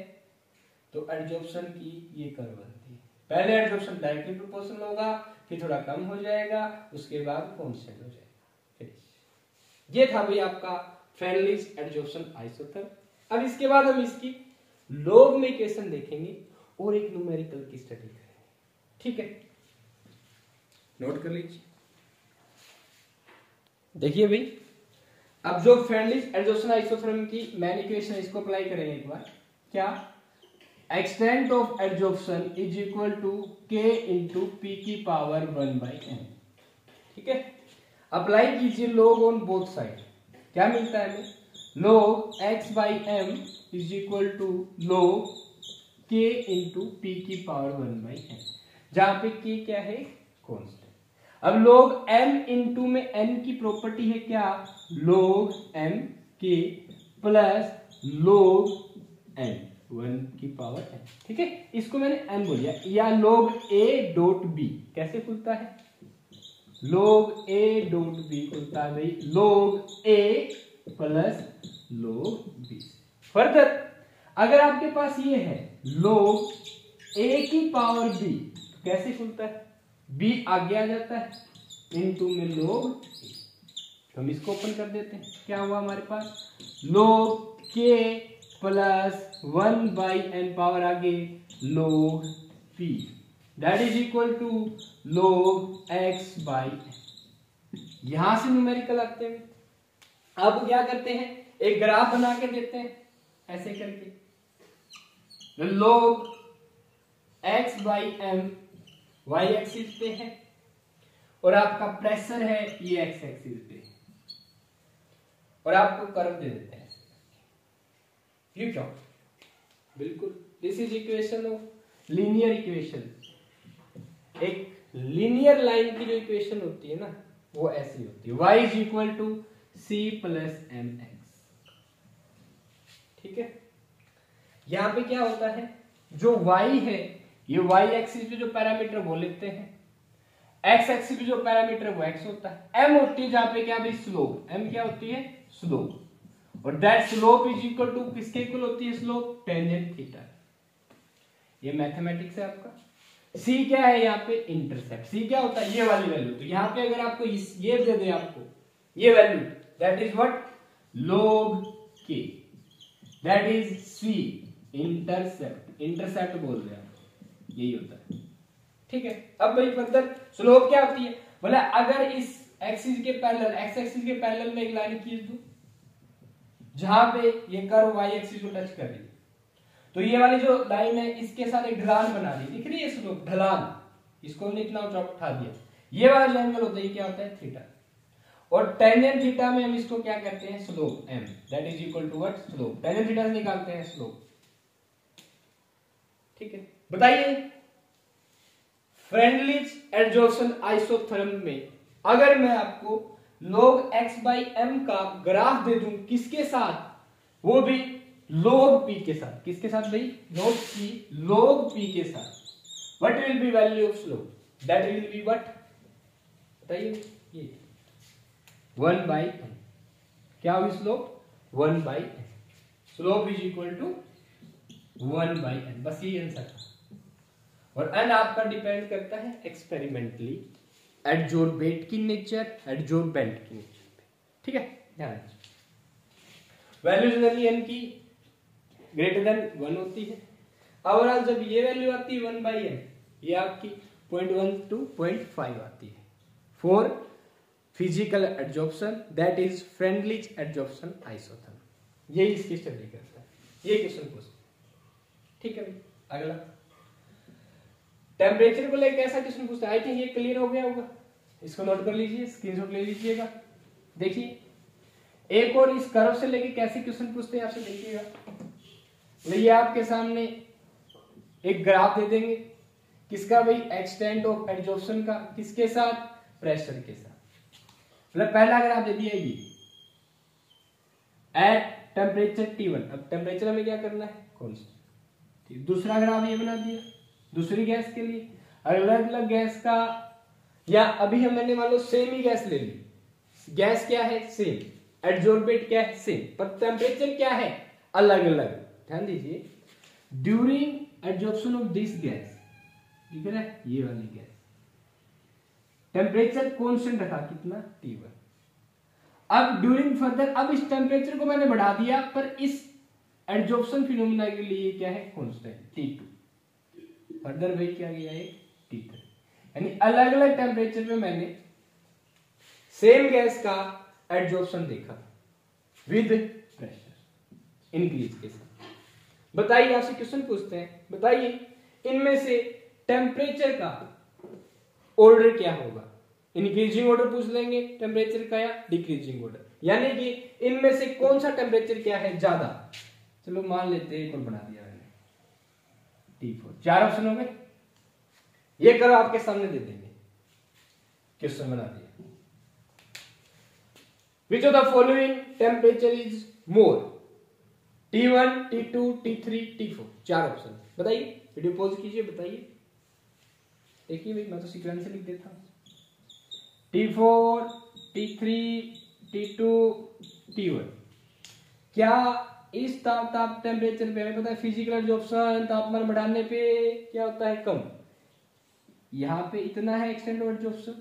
तो एडजॉर्प्शन की ये कर्व बनती है पहले एडजॉर्प्शन डायरेक्टली प्रोपोर्शनल होगा फिर थोड़ा कम हो जाएगा उसके बाद कॉन्स्टेंट हो जाएगा। फिनिश ये था भाई आपका फ्रेंडलीज एडजॉर्प्शन आइसोथर अब इसके बाद हम इसकी लोग में इक्वेशन देखेंगे और एक न्यूमेरिकल की स्टडी करेंगे। ठीक है? नोट कर लीजिए। देखिए भाई अब जो फ्रेंडली एडजोशन आइसोथर्म की मैन इक्वेशन इसको अप्लाई करेंगे एक बार। क्या? Extent of adsorption is equal to k into p की पावर वन बाई एन ठीक है? अप्लाई कीजिए लोग ऑन बोथ साइड क्या मिलता है हमें? Log x by m is equal to log k into p की पावर वन बाई एन जहाँ पे के क्या है? कॉन्स्टेंट अब लोग एम इंटू में एन की प्रॉपर्टी है क्या? Log m k plus log n. One की पावर n ठीक है? इसको मैंने n बोल दिया। या लोग a डॉट बी कैसे खुलता है? लोग a डॉट b खुलता है भाई। Log a plus log b further अगर आपके पास ये है लोग ए की पावर b कैसे खुलता है? बी आगे आ जाता है। इनटू में लोग तो हम इसको ओपन कर देते हैं। क्या हुआ हमारे पास? Log k plus one by n power आगे log p that is equal to log x by यहाँ से न्यूमेरिकल आते हैं। अब क्या करते हैं? एक ग्राफ बना के देते हैं, ऐसे करके। Log x by m y axis पे है। और आपका प्रेशर है, ये एक्स एक्सिस पे और आपको कर्व दे देते हैं। यू क्या? बिल्कुल। This is equation of linear equation एक लीनियर लाइन की जो इक्वेशन होती है ना, वो ऐसी होती है। Y is equal to c plus m x ठीक है? यहाँ पे क्या होता है? जो y है, ये y एक्सिस पे जो पैरामीटर वो लिखते हैं। X एक्सिस पे जो पैरामीटर वो x होता है। M होती है जहाँ पे क्या? भाई स्लोप m क्या होती है? स्लोप और that slope is equal to किसके इक्वल होती है स्लोप टेंजेंट थीटा ये मैथमेटिक्स है आपका। सी क्या है यहाँ पे? इंटरसेप्ट c क्या होता है? ये वाली वैल्यू तो यहाँ पे अगर आपको इस, ये दे दे आपको, ये value that is what log k. That is c. Intercept intercept बोल रहे हैं यही होता है। ठीक है? अब भाई फर्दर स्लोप क्या होती है? बोला, अगर इस एक्सिस के पैरेलल एक्स एक्सिस के पैरेलल में एक लाइन खींच दू जहाँ पे ये कर्व वाई एक्सिस को टच कर रही है तो ये वाली जो लाइन है, इसके साथ एक ढलान बना दी। दिख रही है स्लोप ढलान। इसको हमने इतना ऊँचा उठा दिया। ये वाला जो एंगल होता है क्या होता है? थीटा और टेंजेंट थीटा में हम इसको क्या कहते हैं? Slope m that is equal to what slope tangent theta से निकालते हैं स्लोप ठीक है? बताइए। फ्रेंडलीज एडजॉर्सन आइसोथर्म में, अगर मैं आपको log x बाई एम का ग्राफ दे दूँ किसके साथ? वो भी log p के साथ। किसके साथ भाई? log p log p के साथ। What will be value of slope that will be what बताइए। ये। वन बाई एन क्या हुई slope one by n slope is equal to one by n बस यही आंसर था। और एन आपका डिपेंड करता है एक्सपेरिमेंटली एडजोर्बेट की नेचर एडजोर्बेंट की नेचर। ठीक है? ध्यान वैल्यू जनरली एन की ग्रेटर देन वन होती है। ओवरऑल जब ये वैल्यू आती है वन बाई एन ये आपकी point one two point five आती है। For physical adsorption that is Freundlich adsorption isotherm ये इसकी स्टडी करता है। ये क्वेश्चन पूछ ठीक है? अगला। टेम्परेचर को लेकर कैसा क्वेश्चन पूछता है आई थिंक ये क्लियर हो गया होगा? इसको नोट कर लीजिए स्क्रीनशॉट ले लीजिएगा। देखिए, एक और इस कर्व से लेके कैसे क्वेश्चन पूछते हैं आपसे देखिएगा। ये आपके सामने एक ग्राफ दे देंगे। किसका भाई? एक्सटेंट ऑफ़ एडजॉर्प्शन का। किसके साथ? प्रेशर के साथ। मतलब पहला ग्राफ दे दिया ये। एट टेम्परेचर टी वन अब टेम्परेचर हमें क्या करना है? कौन सा दूसरा ग्राफ ये बना दिया। दूसरी गैस के लिए। अलग अलग गैस का, या अभी हम मैंने मान लो सेम ही गैस ले ली। गैस क्या है? सेम एडजोर्बेट क्या है? सेम पर टेम्परेचर क्या है? अलग अलग। ध्यान दीजिए। During adsorption of this gas ठीक है ना? ये वाली गैस। टेम्परेचर कॉन्स्टेंट रखा कितना? टी वन अब ड्यूरिंग फर्दर अब इस टेम्परेचर को मैंने बढ़ा दिया, पर इस एडजॉर्प्शन फिनोमिना के लिए क्या है? Constant t two further wait क्या गया है टी थ्री यानी अलग अलग टेम्परेचर पे मैंने सेम गैस का एडजॉर्प्शन देखा विद प्रेशर इंक्रीज के साथ। बताइए आपसे क्वेश्चन पूछते हैं। बताइए, इनमें से टेम्परेचर का ऑर्डर क्या होगा? इंक्रीजिंग ऑर्डर पूछ लेंगे टेम्परेचर का या डिक्रीजिंग ऑर्डर यानी कि इनमें से कौन सा टेम्परेचर क्या है ज़्यादा? चलो मान लेते हैं, एक और बना दिया। टी फोर चार ऑप्शन हो गए ये करो, आपके सामने दे देंगे। क्वेश्चन बना दिया? Which of the following temperature is more t one t two t three t four चार ऑप्शन बताइए वीडियो पॉज कीजिए, बताइए। देखिए भाई, मैं तो सीक्वेंस लिख देता हूँ। T four t three t two t one क्या इस ताप ताप टेम्परेचर पे, हमें पता है फ़िज़िकल एब्जॉर्प्शन तापमान बढ़ाने पे क्या होता है? कम। यहाँ पे इतना है एक्सटेंड ऑफ़ एब्जॉर्प्शन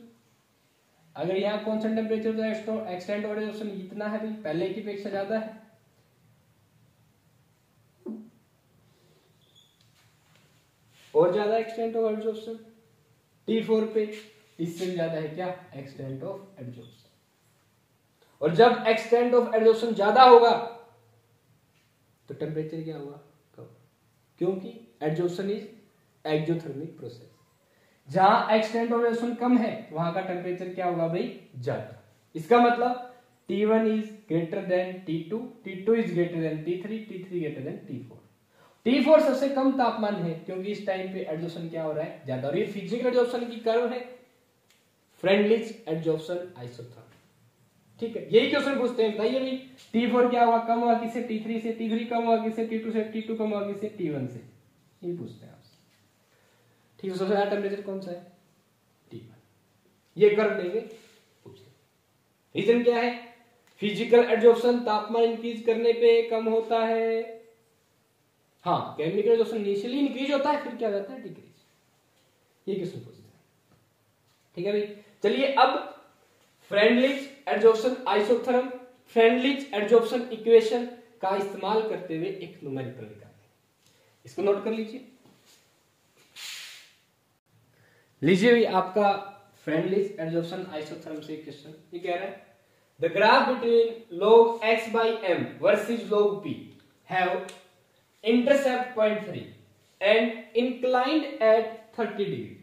अगर यहाँ कौन सा टेम्परेचर तो एक्सटेंड ऑफ़ एब्जॉर्प्शन इतना है भाई, पहले की अपेक्षा ज़्यादा है। और ज़्यादा extent of absorption t four पे इससे भी ज़्यादा है क्या? एक्सटेंट ऑफ़ एब्जॉर्प्शन और जब एक्सटेंट ऑफ़ एब्जॉर्प्शन ज़्यादा होगा तो टेम्परेचर क्या होगा कम। क्योंकि एब्जॉर्प्शन इज़ एक्जोथर्मिक प्रोसेस जहाँ एक्सटेंट ऑफ़ एब्जॉर्प्शन कम है वहाँ का टेम्परेचर क्या होगा भाई? ज़्यादा इसका मतलब T1 is greater than T2, T2 is greater than T3, T3 greater than T4. T4 सबसे कम तापमान है क्योंकि इस टाइम पे एडजॉर्प्शन क्या हो रहा है? ज़्यादा। और ये फ़िज़िकल एडजॉर्प्शन की कर्व है। फ्रेंडलिज एडजॉर्प्शन आइसोथर्म ठीक है यही क्वेश्चन पूछते हैं बताइए भाई T4 क्या हुआ कम हुआ किसे T3 से T3 कम हुआ किसे T2 से T2 कम हुआ किसे T1 से? ये पूछते हैं आपसे। ठीक है सबसे ज़्यादा टेम्परेचर कौन सा है? T1 ये कर्व देंगे पूछ रीजन क्या है? फ़िज़िकल एडजॉर्प्शन तापमान इंक्रीज करने पे कम होता है। हाँ केमिकल एडजॉर्प्शन इनिशियली इंक्रीज होता है फिर क्या जाता है? डिक्रीज ये क्वेश्चन पूछते हैं। ठीक है भाई चलिए अब Freundlich adsorption isotherm Freundlich adsorption equation का इस्तेमाल करते हुए एक न्यूमेरिकल निकालें इसको नोट कर लीजिए लीजिए भाई आपका फ्रेंडलिज एडजॉर्प्शन आइसोथर्म से क्वेश्चन ये कह रहा है, The graph between log x by m versus log p have intercept point 3 and inclined at 30 degree.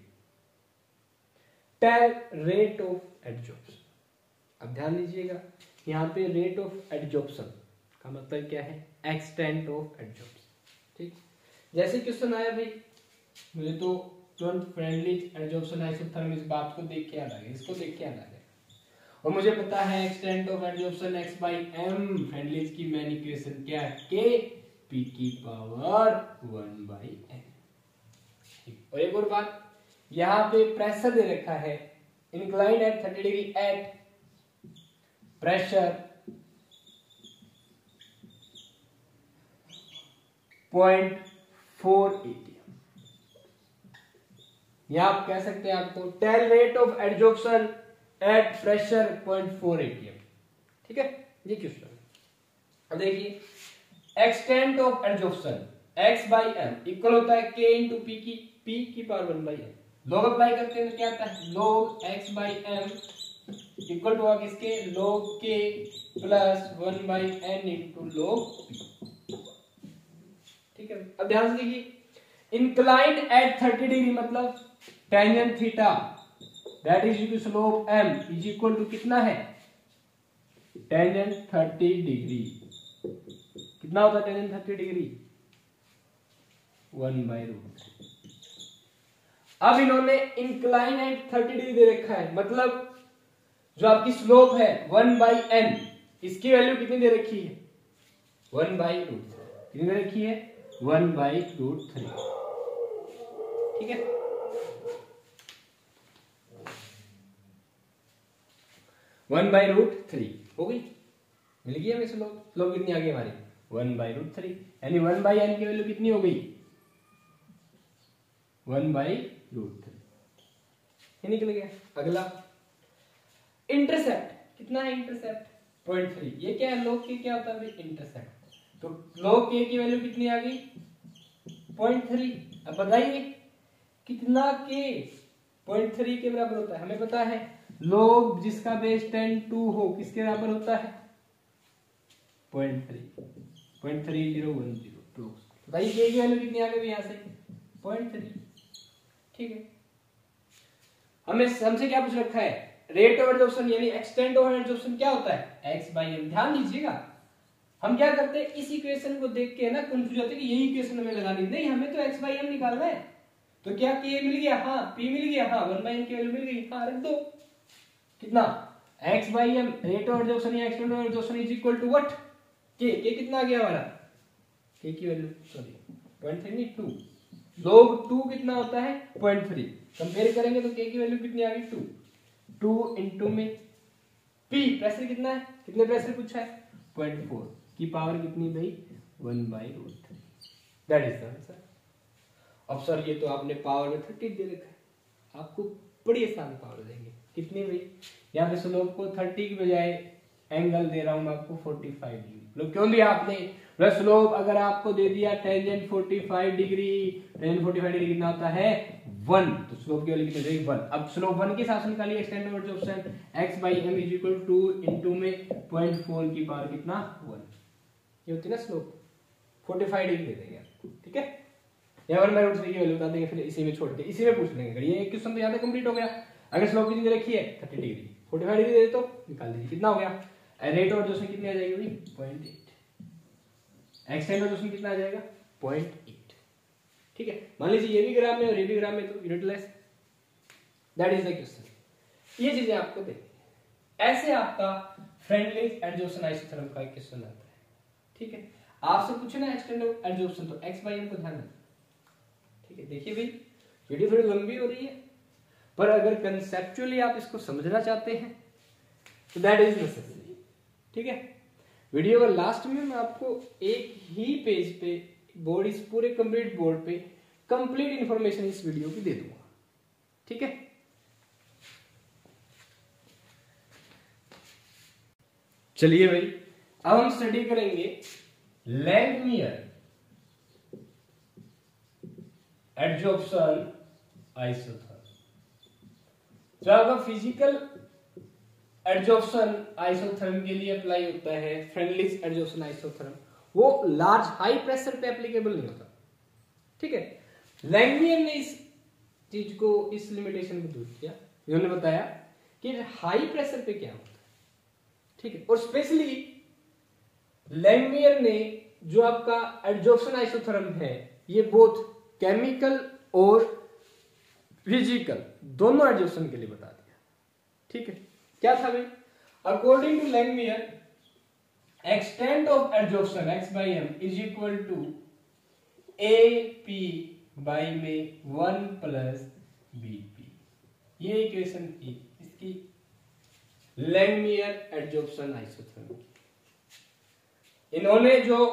Tell rate of adsorption. अब ध्यान दीजिएगा, यहाँ पे रेट ऑफ़ एडजॉर्प्शन का मतलब क्या है? एक्सटेंट ऑफ़ एडजॉर्प्शन ठीक? जैसे क्वेश्चन आया भाई, मुझे तो तुरंत फ्रेंडली एडजॉर्प्शन आइसोथर्म इस बात को देख के याद आ गया इसको देख के याद आ गया और मुझे पता है extent of adsorption x by m Freundlich's की मैन इक्वेशन क्या है? K p की पावर 1 बाई एम और एक और बात, यहाँ पे प्रेशर दे रखा है inclined at 30 degree at pressure point four ATM यहाँ आप कह सकते हैं आपको tell rate of adsorption at pressure point four ATM ठीक है? ये क्वेश्चन अब देखिए extent of adsorption x by m equal होता है के इंटू पी की पी की power one by m log apply करते हैं तो क्या आता है? Log x by m equal to किसके log k plus one by n into log ठीक है? अब ध्यान से देखिए इंक्लाइंड एट थर्टी डिग्री मतलब tangent theta that is equal slope m is equal to कितना है? टेंजेंट थर्टी डिग्री कितना होता है tangent thirty degree one by root अब इन्होंने इंक्लाइन एट थर्टी डिग्री दे रखा है। मतलब जो आपकी स्लोप है? वन बाई एन इसकी वैल्यू कितनी दे रखी है? वन बाई रूट कितनी दे रखी है? वन बाई रूट थ्री ठीक है? वन बाई रूट थ्री हो गई? मिल गई हमें स्लोप स्लोप कितनी आ गई हमारी? वन बाई रूट थ्री यानी वन बाई एन की वैल्यू कितनी हो गई? वन बाई रूट थ्री ये निकल गया। अगला। इंटरसेप्ट। कितना है इंटरसेप्ट? Point three. ये क्या है? लोग के क्या होता है इंटरसेप्ट। तो लोग के की वैल्यू कितनी आ गई? Point three. अब बताइए, कितना के पॉइंट थ्री के बराबर होता है? हमें पता है लोग जिसका बेस टेन टू हो, किसके बराबर होता है? Point three. Point three zero one zero. Two बताइए के की वैल्यू कितनी आ गई यहाँ से? Point three. ठीक है। हमें हमसे क्या पूछ रखा है? रेट ऑफ़ एडजॉर्प्शन यानी एक्सटेंड ऑफ़ एडजॉर्प्शन क्या होता है? एक्स बाई एम ध्यान दीजिएगा। हम क्या करते हैं? इस इक्वेशन को देख के ना कंफ्यूज होते हैं कि यही इक्वेशन हमें लगानी नहीं, हमें तो एक्स बाई एम निकालना है। तो क्या के मिल गया? हाँ पी मिल गया। हाँ वन बाई एम की वैल्यू मिल गई। हाँ रख दो। कितना? X by m rate of adsorption या extent of adsorption is equal to what k k कितना आ गया हमारा के की वैल्यू सॉरी पॉइंट थ्री नहीं टू लोग टू कितना होता है? पॉइंट थ्री कंपेयर करेंगे तो के की वैल्यू कितनी आ गई? टू टू इंटू में पी प्रेशर कितना है? कितने प्रेशर पूछा है? पॉइंट फोर की पावर कितनी भाई? One by root three that is the answer अब सर ये तो आपने पावर में थर्टी दे रखा है। आपको बड़ी आसान पावर देंगे। कितनी भाई? यहाँ पे स्लोप को थर्टी की बजाय एंगल दे रहा हूँ मैं आपको फोर्टी फाइव डिग्री क्यों दिया आपने? प्लस स्लोप अगर आपको दे दिया टेंजेंट 45 डिग्री टेंजेंट 45 डिग्री कितना होता है? वन। तो स्लोप की वैल्यू कितनी वन। अब स्लोप वन के हिसाब से निकालिए extend over option x by m is equal to into में 0.4 की पावर कितना? वन। ये होती है ना स्लोप। 45 डिग्री दे देंगे आपको, ठीक है? यहाँ पर मैं की वैल्यू बता देंगे, फिर इसी में छोड़ के, इसी में पूछ लेंगे। ये क्वेश्चन तो यहाँ तक कंप्लीट हो गया। अगर स्लोप कितनी रखी है 30 डिग्री। 45 डिग्री दे तो निकाल दीजिए। कितना हो गया? रेट ऑफ़ जो कितनी आ जाएगी? पॉइंट एट एक्सटेंड और उसमें कितना आ जाएगा? पॉइंट एट ठीक है। मान लीजिए ये भी ग्राम में और ये भी ग्राम में तो unit less that is the question ये चीज़ें आपको ऐसे आपका फ्रेंडली एडजॉर्प्शन आइसोथर्म का क्वेश्चन आता है। ठीक है? आपसे पूछे ना एक्सटेंड एडजॉर्प्शन तो एक्स बाई एम को ध्यान रखना। ठीक है? देखिए भाई वीडियो थोड़ी लंबी हो रही है। पर अगर कंसेप्चुअली आप इसको समझना चाहते हैं तो दैट इज़ नेसेसरी ठीक है? वीडियो का लास्ट में मैं आपको एक ही पेज पे बोर्ड इस पूरे कंप्लीट बोर्ड पे कंप्लीट इंफॉर्मेशन इस वीडियो की दे दूँगा। ठीक है? चलिए भाई, अब हम स्टडी करेंगे लैंगमियर एडजॉर्प्शन आइसोथर्म जो आपका फ़िज़िकल एडजॉर्प्शन आइसोथर्म के लिए अप्लाई होता है फ्रेंडलिस एडजॉर्प्शन आइसोथर्म वो लार्ज हाई प्रेशर पे एप्लीकेबल नहीं होता। ठीक है? लैंगमियर ने इस चीज़ को इस लिमिटेशन को दूर किया। इन्होंने बताया कि हाई प्रेशर पे क्या होता है। ठीक है? और स्पेशली लैंगमियर ने जो आपका एडजॉर्प्शन आइसोथर्म है, ये बोथ केमिकल और फ़िज़िकल दोनों एडजॉर्प्शन के लिए बता दिया। ठीक है? क्या था भाई? According to Langmuir extent of adsorption x by m is equal to a p by में वन प्लस बी पी ये इक्वेशन थी इसकी लैंगमियर एडजॉर्प्शन आइसोथर्म इन्होंने जो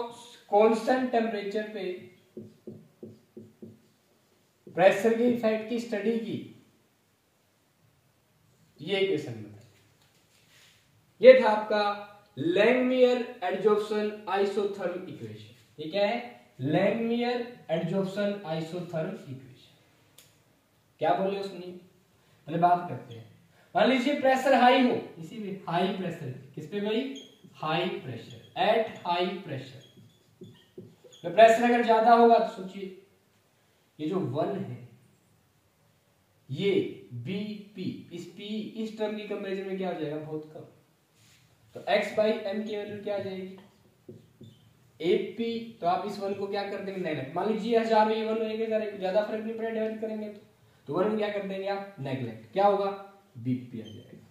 कांस्टेंट टेम्परेचर पे प्रेशर की इफ़ेक्ट की स्टडी की, ये इक्वेशन ये था आपका लैंगमियर एडजॉर्प्शन आइसोथर्म इक्वेशन ये क्या है? लैंगमियर एडजॉर्प्शन आइसोथर्म इक्वेशन क्या बोले उसने? पहले बात करते हैं। मान लीजिए प्रेशर हाई हो। इसी में हाई प्रेशर किस पे भाई? High pressure at high pressure तो प्रेशर अगर ज़्यादा होगा तो सोचिए, ये जो वन है, ये बी पी इस पी इस टर्म की कंपेरिजन में क्या हो जाएगा? बहुत कम। तो x बाई एम की वैल्यू क्या आ जाएगी? एपी तो आप इस वन को क्या कर देंगे? नेगलेक्ट मान लीजिए हज़ार में ये वन रहेगा ज़्यादा फ़र्क नहीं पड़ेगा डिवाइड करेंगे तो। तो वन क्या कर देंगे आप? नेगलेक्ट क्या होगा? बीपी आ जाएगा।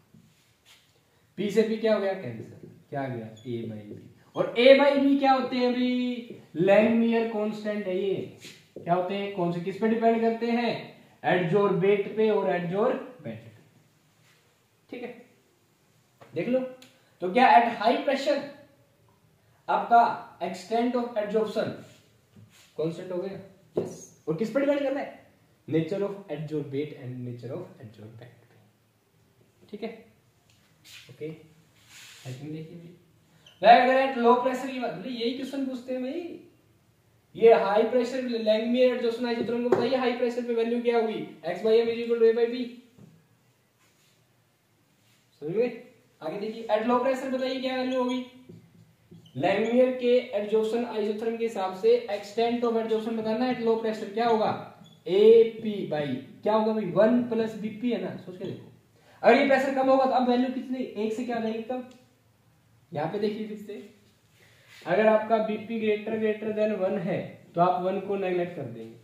पी से पी क्या हो गया? कैंसर क्या आ गया? ए बाई बी और ए बाई बी क्या होते हैं अभी लैंगमियर कांस्टेंट है ये। क्या होते हैं? कौन से किस पे डिपेंड करते हैं? एडजोर बेट पे और एडजोरबेट पे। ठीक है? देख लो। तो क्या एट हाई प्रेशर आपका एक्सटेंट ऑफ़ एड्जॉर्प्शन कॉन्स्टेंट हो गया? यस और किस पर डिपेंड कर है? Nature of adsorbate and nature of adsorbent ठीक है? ओके देखिए लो प्रेशर की बात यही क्वेश्चन पूछते हैं भाई। ये हाई प्रेशर लैंगमियर एड्जॉर्प्शन है चित्रों को बताइए हाई प्रेशर पे वैल्यू क्या हुई x by m is equal to a by b समझ गए? आगे देखिए एट लो प्रेशर बताइए, क्या वैल्यू होगी? लैंगमियर के एडजोशन आइसोथर्म के हिसाब से एक्सटेंट ऑफ़ एडजोशन बताना एट लो प्रेशर क्या होगा? ए पी बाई क्या होगा भाई? वन प्लस बीपी है ना, सोच के देखो। अगर ये प्रेशर कम होगा तो अब वैल्यू कितनी? एक से क्या जाएगी कम यहाँ पे देखिए फिर से। अगर आपका b p greater greater than one है तो आप वन को नेग्लेक्ट कर देंगे।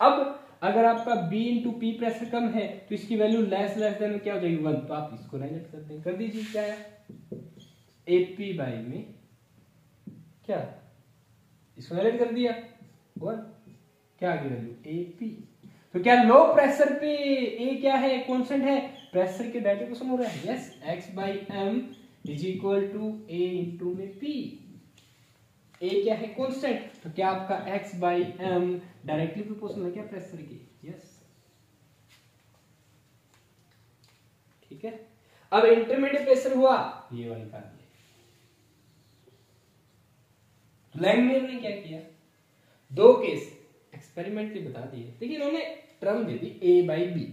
अब अगर आपका बी इंटू पी प्रेशर कम है तो इसकी वैल्यू लेस लेस देन क्या हो जाएगी? वन तो आप इसको नेग्लेक्ट कर देंगे कर दीजिए क्या है? एपी बाई में क्या? इसको नेग्लेक्ट कर दिया। वन क्या आ गई वैल्यू एपी तो क्या लो प्रेशर पे ए क्या है? कॉन्स्टेंट है? प्रेशर के डायरेक्ट क्वेश्चन हो रहा है। Yes x by m is equal to a into में पी ए क्या है कॉन्स्टेंट तो क्या आपका x by m directly proportional है? क्या प्रेशर की? यस ठीक है? अब इंटरमीडिएट प्रेशर हुआ। ये वाली निकाल लैंगमेयर ने क्या किया? दो केस एक्सपेरिमेंटली बता दिए। देखिए इन्होंने टर्म दे दी ए बाई बी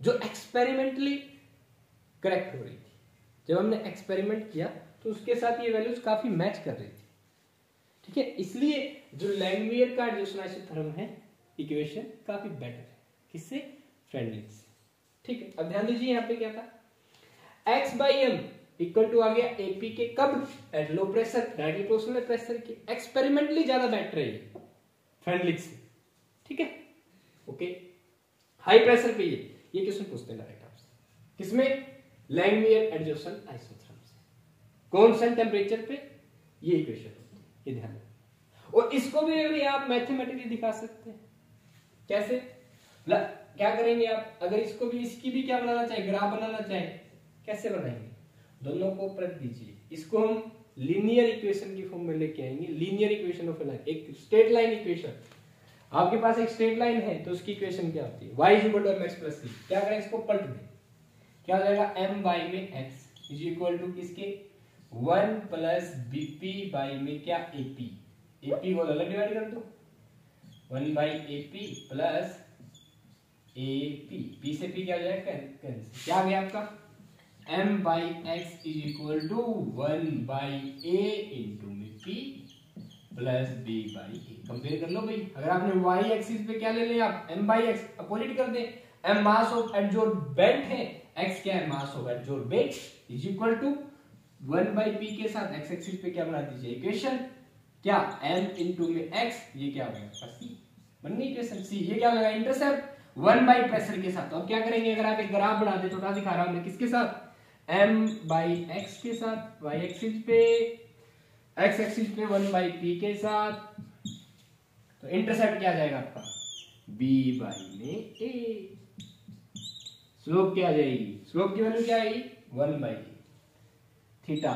जो एक्सपेरिमेंटली करेक्ट हो रही थी। जब हमने एक्सपेरिमेंट किया तो उसके साथ ये वैल्यूज़ काफ़ी मैच कर रही थी। ठीक है, इसलिए जो लैंगवियर का एडिशनल है इक्वेशन काफ़ी बेटर है, किससे? फ्रेंडली से। ठीक है, अब ध्यान दीजिए यहाँ पे क्या था। X by m equal to आ गया एपी के कब? At low pressure directly pressure की। एक्सपेरिमेंटली ज़्यादा बेटर है फ्रेंडली से। ठीक है? ओके हाई प्रेशर पे ये। ये क्वेश्चन पूछते हैं डायरेक्ट आपसे किसमें? लैंगवियर एडजस्टन आइसोथर्म से। कौन सा टेंपरेचर पे? ये इक्वेशन ये ध्यान और इसको भी अगर आप मैथमेटिकली दिखा सकते हैं। कैसे? ल, क्या करेंगे आप? अगर इसको भी इसकी भी क्या बनाना चाहे? ग्राफ बनाना चाहे? कैसे बनाएँगे? दोनों को प्रत दीजिए। इसको हम लीनियर इक्वेशन की फॉर्म में लेके आएँगे। लीनियर इक्वेशन ऑफ़ लाइन एक स्ट्रेट लाइन इक्वेशन आपके पास एक स्ट्रेट लाइन है तो उसकी इक्वेशन क्या होती है? Y is equal to mx plus c क्या करें इसको पलट दें? क्या हो जाएगा? एम y में एक्स इज़ इक्वल टू किसके? One plus b p by में क्या एपी एपी को अलग डिवाइड कर दो। One by a p plus a p p से पी क्या जाएगा? कैंसिल क्या आ गया आपका? M by x is equal to one by a into में p plus b by a compare कर लो भाई। अगर आपने वाई एक्सिस पे क्या ले लिया, आप एम बाई एक्स अपोजिट कर दे। एम मास ऑफ़ एडजोर्बेंट है। एक्स क्या है? Mass of adsorbent is equal to one by p के साथ एक्स एक्सिस पे क्या बना दीजिए? इक्वेशन क्या एम इंटू में एक्स ये क्या हो गया? सी बन गई इक्वेशन सी ये क्या होगा इंटरसेप्ट वन बाई प्रेशर के साथ। तो अब क्या करेंगे? अगर आप एक ग्राफ बना दे छोटा दिखा रहा हूँ किसके साथ? एम बाई एक्स के साथ वाई एक्सिस पे एक्स एक्सिस पे वन बाई पी के साथ। तो इंटरसेप्ट क्या जाएगा आपका? बी बाई में ए स्लोप क्या जाएगी? स्लोप की वैल्यू क्या आएगी? One by theta.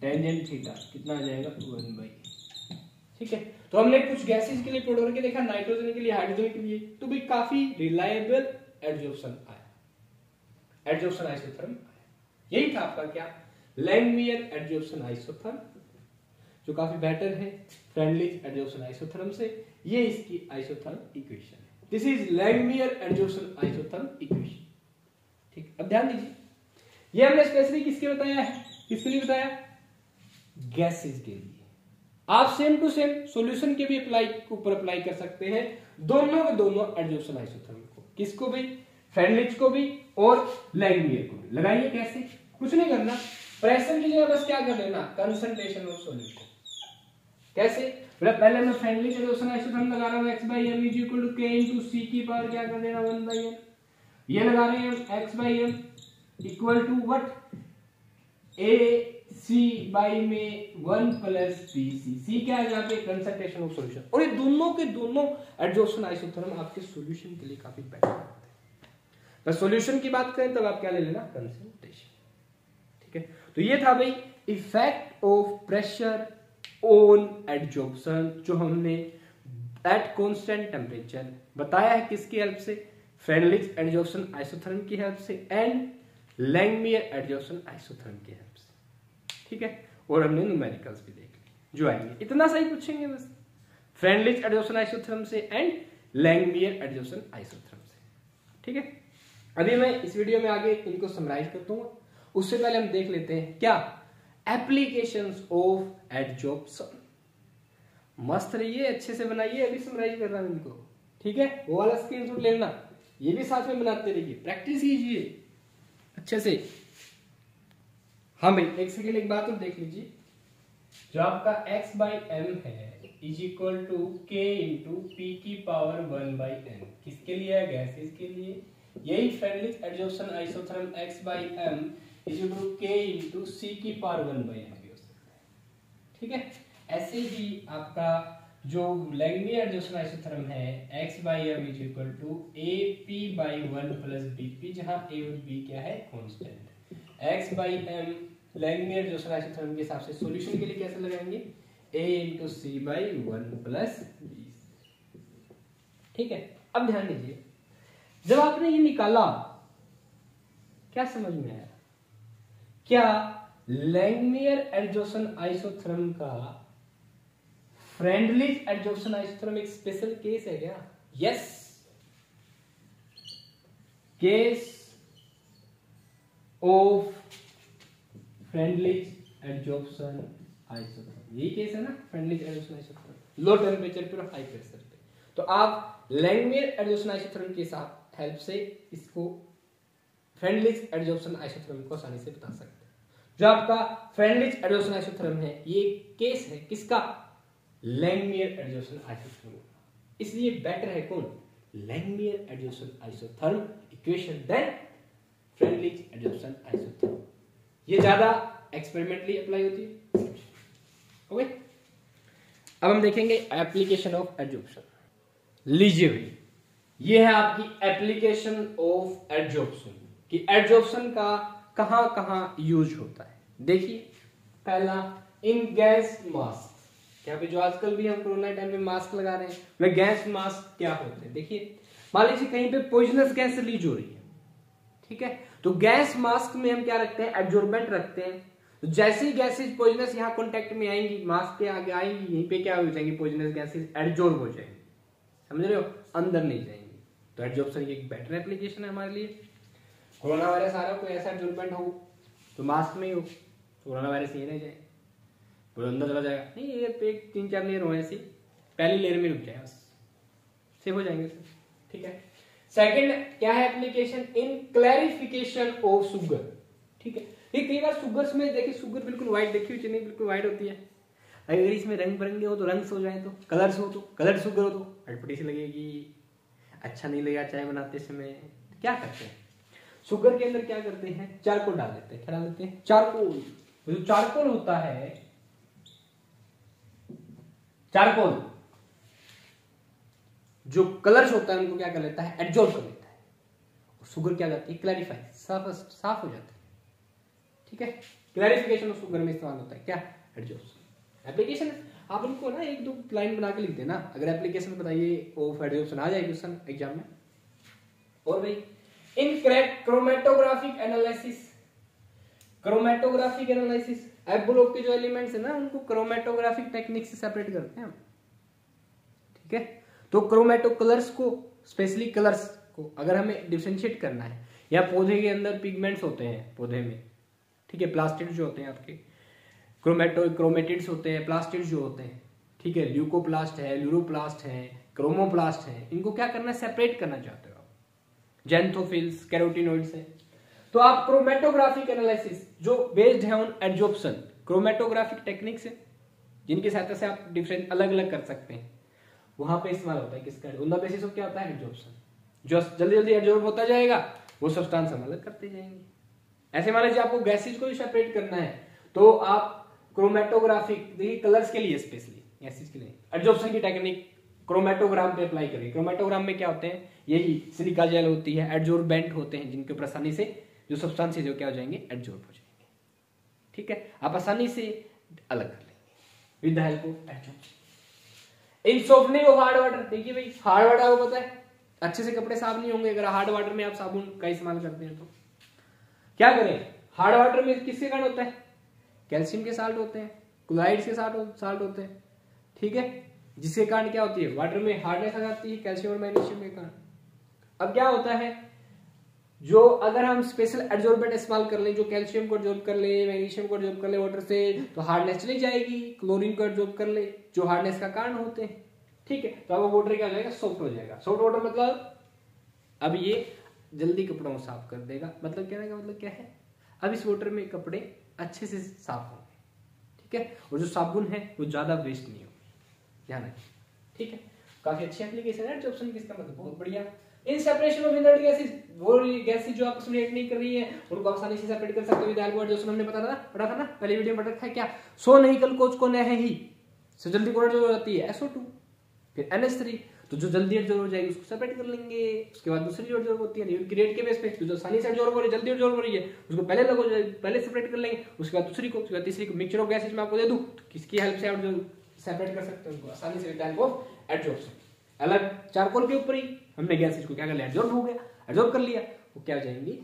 Tangent theta कितना आ जाएगा? वन बाई ठीक है? तो हमने कुछ गैसेस के लिए प्रोड करके देखा नाइट्रोजन के लिए हाइड्रोजन के लिए तो भी काफ़ी रिलायबल एडजॉर्प्शन आया। एडजॉर्प्शन आइसोथर्म आया। यही था आपका क्या? लैंगमियर एडजॉर्प्शन आइसोथर्म जो काफ़ी बेटर है फ्रेंडली एडजॉर्प्शन आइसोथर्म से। ये इसकी आइसोथर्म इक्वेशन है। This is Langmuir adsorption isotherm equation ठीक, अब ध्यान दीजिए। ये हमने स्पेशली किसके बताया है? किसके लिए बताया? गैसेज के लिए। आप सेम टू सेम सॉल्यूशन के भी अप्लाई ऊपर अप्लाई कर सकते हैं। दोनों के दोनों एडजोशन आइसोथर्म को। किसको भी? फ्रेंडलिच को भी और लैंगमियर को भी। लगाइए कैसे कुछ नहीं करना। प्रेशर की जगह बस क्या कर लेना कंसंट्रेशन ऑफ़ सॉल्यूशन कैसे? पहले मैं फ्रेंडली एडजोशन आइसोथर्म लगा रहा हूँ। X by m is equal to k into c की पावर क्या कर देना 1 by m ये लगा रहे हैं x by m equal to what a c by में one plus p c c क्या है यहाँ कंसंट्रेशन ऑफ़ सॉल्यूशन और ये दोनों के दोनों एडजॉर्प्शन आइसोथर्म आपके सॉल्यूशन के लिए काफ़ी बेटर होते हैं। तो सॉल्यूशन की बात करें, तब आप क्या ले लेना? कंसंट्रेशन ठीक है? तो ये था भाई effect of pressure on adsorption जो हमने एट कॉन्स्टेंट टेम्परेचर बताया है किसकी हेल्प से? फ्रेंडलिक्स एडजॉर्प्शन आइसोथर्म की हेल्प से एंड लैंगमियर एडजॉर्प्शन आइसोथर्म की हेल्प ठीक है? और हमने न्यूमेरिकल्स भी देख लिए, जो आएँगे। इतना सही पूछेंगे बस। फ्रेंडलिच एडजॉर्प्शन आइसोथर्म से एंड लैंगमियर एडजॉर्प्शन आइसोथर्म से। ठीक है? अभी मैं इस वीडियो में आगे इनको समराइज कर दूँगा उससे पहले हम देख लेते हैं, क्या एप्लीकेशन ऑफ़ एडजॉर्प्शन मस्त रहिए, अच्छे से बनाइए, अभी समराइज कर रहा हूँ इनको। ठीक है? वो वाला स्क्रीन लेना। ये भी साथ में बनाते रहिए। प्रैक्टिस कीजिए। अच्छे से। हाँ भाई, एक सेकेंड एक बात और देख लीजिए। जो आपका x बाई एम है is equal to k into p की पावर वन बाई एन किसके लिए है? गैसेस के लिए। यही Freundlich adsorption isotherm x by m is equal to k into c की पावर वन बाई एन भी हो सकता है। ठीक है? ऐसे ही आपका जो लैंगमियर एडजॉर्प्शन आइसोथर्म है, x by m is equal to a p by one plus b p जहाँ ए और बी क्या है? Constant x by m Langmuir adsorption isotherm के हिसाब से सॉल्यूशन के लिए कैसे लगाएँगे? A into c by one plus b ठीक है? अब ध्यान दीजिए। जब आपने ये निकाला, क्या समझ में आया? क्या लैंगमियर एडजॉर्प्शन आइसोथर्म का फ्रेंडली एडजॉर्प्शन आइसोथर्म एक स्पेशल केस है क्या? Yes case of Freundlich adsorption isotherm यही केस है ना? Freundlich adsorption isotherm low temperature पर हाई प्रेशर पे तो आप लैंगमियर एडजॉर्प्शन आइसोथर्म के साथ हेल्प से इसको फ्रेंडली एडजॉर्प्शन आइसोथर्म को आसानी से बता सकते हैं। जो आपका फ्रेंडली एडजॉर्प्शन आइसोथर्म है, ये केस है किसका? लैंगमियर एडजॉर्प्शन आइसोथर्म इसलिए बेटर है कौन? Langmuir adsorption isotherm equation than isotherm ये ज़्यादा एक्सपेरिमेंटली अप्लाई होती है। ओके अब हम देखेंगे एप्लीकेशन ऑफ़ एडजॉर्प्शन लीजिए भाई ये है आपकी एप्लीकेशन ऑफ़ एडजॉर्प्शन कि एडजॉर्प्शन का कहाँ कहाँ यूज़ होता है। देखिए, पहला इन गैस मास्क क्या जो आजकल भी हम कोरोना टाइम में मास्क लगा रहे हैं। वे गैस मास्क क्या होते हैं? देखिए, मान लीजिए कहीं पे पॉइजनस गैस रिलीज़ हो रही है। ठीक है? तो गैस मास्क में हम क्या रखते हैं? एब्जॉर्बेंट रखते हैं। तो जैसे गैसेज पॉइजनस यहाँ कॉन्टेक्ट में आएँगी मास्क के आगे आएँगी, यहीं पे क्या हो जाएँगी? पॉइजनस गैसेज एडजॉर्ब हो जाएँगी। समझ रहे हो? अंदर नहीं जाएँगी। तो एडजॉर्प्शन एक बेटर एप्लीकेशन है हमारे लिए। कोरोना वायरस आ रहा हो, कोई ऐसा एब्जॉर्बेंट हो तो मास्क में ही हो। कोरोना वायरस नहीं जाए पूरा अंदर चला जाएगा। नहीं, ये एक तीन चार लेयर हो ऐसी। पहली लेयर में रुक जाए बस। सेव हो जाएँगे ठीक है? सेकंड क्या है application in clarification of sugar ठीक है? कई बार शुगर्स में देखिए शुगर बिल्कुल व्हाइट देखी हुई चीनी बिल्कुल व्हाइट होती है। अगर इसमें रंग बिरंगे हो तो रंग हो जाए तो कलर्स हो तो कलर शुगर हो तो। अटपटी सी लगेगी अच्छा नहीं लगेगा चाय बनाते समय क्या करते हैं? शुगर के अंदर क्या करते हैं? चारकोल डाल देते हैं। क्या डाल देते हैं? चारकोल। जो चारकोल होता है, चारकोल। जो कलर्स होता है, उनको क्या कर लेता है? एडजॉर्ब कर लेता है। और शुगर क्या जाती है? क्लैरिफाई साफ़ साफ़ हो जाता है। ठीक है? क्लैरिफिकेशन ऑफ़ शुगर में इस्तेमाल होता है। क्या? एडजॉर्प्शन एप्लीकेशन आप उनको ना एक दो लाइन बना के लिख देना। अगर एप्लीकेशन बताइए ऑफ़ एडजॉर्प्शन आ जाए क्वेश्चन एग्ज़ाम में। और भाई in chromatographic analysis chromatographic analysis एब ब्लॉक के जो एलिमेंट्स है ना, उनको क्रोमेटोग्राफिक टेक्निक से सेपरेट करते हैं ठीक है? तो क्रोमेटो कलर्स को स्पेशली कलर्स को, अगर हमें डिफ्रेंशिएट करना है, या पौधे के अंदर पिगमेंट्स होते हैं, पौधे में, ठीक है प्लास्टिड जो होते हैं आपके क्रोमेटो क्रोमेटिड्स होते हैं प्लास्टिड जो होते हैं, ठीक है ल्यूकोप्लास्ट है ल्यूरोप्लास्ट है क्रोमोप्लास्ट है, इनको क्या करना है सेपरेट करना चाहते हो आप? जेंथोफिल्स कैरोटिनोइड्स है। तो आप क्रोमेटोग्राफिक एनालिसिस जो बेस्ड है ऑन एडजॉर्प्शन क्रोमेटोग्राफिक टेक्निक्स है, जिनकी सहायता से आप डिफरेंट अलग अलग कर सकते हैं। वहाँ पे इस्तेमाल होता है किसका उनका बेसिस ऑफ़ क्या होता है? एडजॉर्प्शन जो जल्दी जल्दी एडजॉर्ब होता जाएगा, वो सब्सटेंस हम अलग करते जाएँगे। ऐसे मान लीजिए आपको गैसेज को सेपरेट करना है तो आप क्रोमेटोग्राफिक देखिए कलर्स के लिए स्पेशली गैसेज के लिए। एडजॉर्प्शन की टेक्निक क्रोमेटोग्राम पे अप्लाई करिए। क्रोमेटोग्राम में क्या होते हैं? यही सिलिका जेल होती है एडजोर्बेंट होते हैं, जिनके ऊपर आसानी से जो सब्सटेंस जो क्या हो जाएँगे? एडजॉर्ब हो जाएँगे। ठीक है? आप आसानी से अलग कर लेंगे। With the help of adsorb in soap नहीं होगा हार्ड वाटर देखिए भाई हार्ड वाटर आपको पता है, अच्छे से कपड़े साफ़ नहीं होंगे। अगर हार्ड वाटर में आप साबुन का इस्तेमाल करते हैं तो। क्या करें? हार्ड वाटर में किसके कारण होता है? कैल्शियम के साल्ट होते हैं क्लोराइड के साल्ट साल्ट होते हैं। ठीक है? जिसके कारण क्या होती है? वाटर में हार्डनेस आ जाती है कैल्शियम और मैग्नीशियम के कारण अब क्या होता है? जो अगर हम स्पेशल एड्जॉर्बेंट इस्तेमाल कर ले, जो कैल्शियम को एब्जॉर्ब कर ले मैग्नीशियम को एब्जॉर्ब कर ले वाटर से तो हार्डनेस चली जाएगी क्लोरीन को एब्जॉर्ब कर ले, जो हार्डनेस का कारण होते हैं। ठीक है तो अब वाटर क्या हो जाएगा? सॉफ्ट हो जाएगा। सॉफ्ट वाटर मतलब? अब ये जल्दी कपड़ों को साफ़ कर देगा। मतलब कहने का मतलब क्या है? अब इस वाटर में कपड़े अच्छे से साफ़ होंगे। ठीक है? और जो साबुन है, वो ज़्यादा वेस्ट नहीं होगी। ध्यान रखिए ठीक है? काफ़ी अच्छी एप्लीकेशन है ऑप्शन किसका मतलब? बहुत बढ़िया। In separation of inert gases वो गैसेस जो आपस में रिएक्ट नहीं कर रही है, उनको आसानी से सेपरेट कर सकते हो। विद एल्कोहल जो हमने पता था पढ़ा था ना? पहले वीडियो में पढ़ा था, क्या? सो नहीं कल कोच को है ही। सो जल्दी कोड जो हो जाती है। SO2 फिर NH3 तो जो जल्दी एडजॉर्ब हो जाएगी, उसको सेपरेट कर लेंगे। उसके बाद दूसरी जो एडजॉर्ब होती है रेट के बेस पे, जो आसानी से एडजॉर्ब हो रही है, जल्दी एडजॉर्ब हो रही है, उसको पहले लगो, पहले सेपरेट कर लेंगे। उसके बाद दूसरी को, उसके बाद तीसरी को। मिक्सचर ऑफ़ गैसेज में आपको दे दूँ तो किसकी हेल्प से आप सेपरेट कर सकते हैं उनको? आसानी से विद हेल्प ऑफ़ एडजॉर्प्शन अलग चारकोल के ऊपर ही। हमने गैसेज को क्या कर लिया? एब्जॉर्ब हो गया। एब्जॉर्ब कर लिया। वो क्या हो जाएँगे?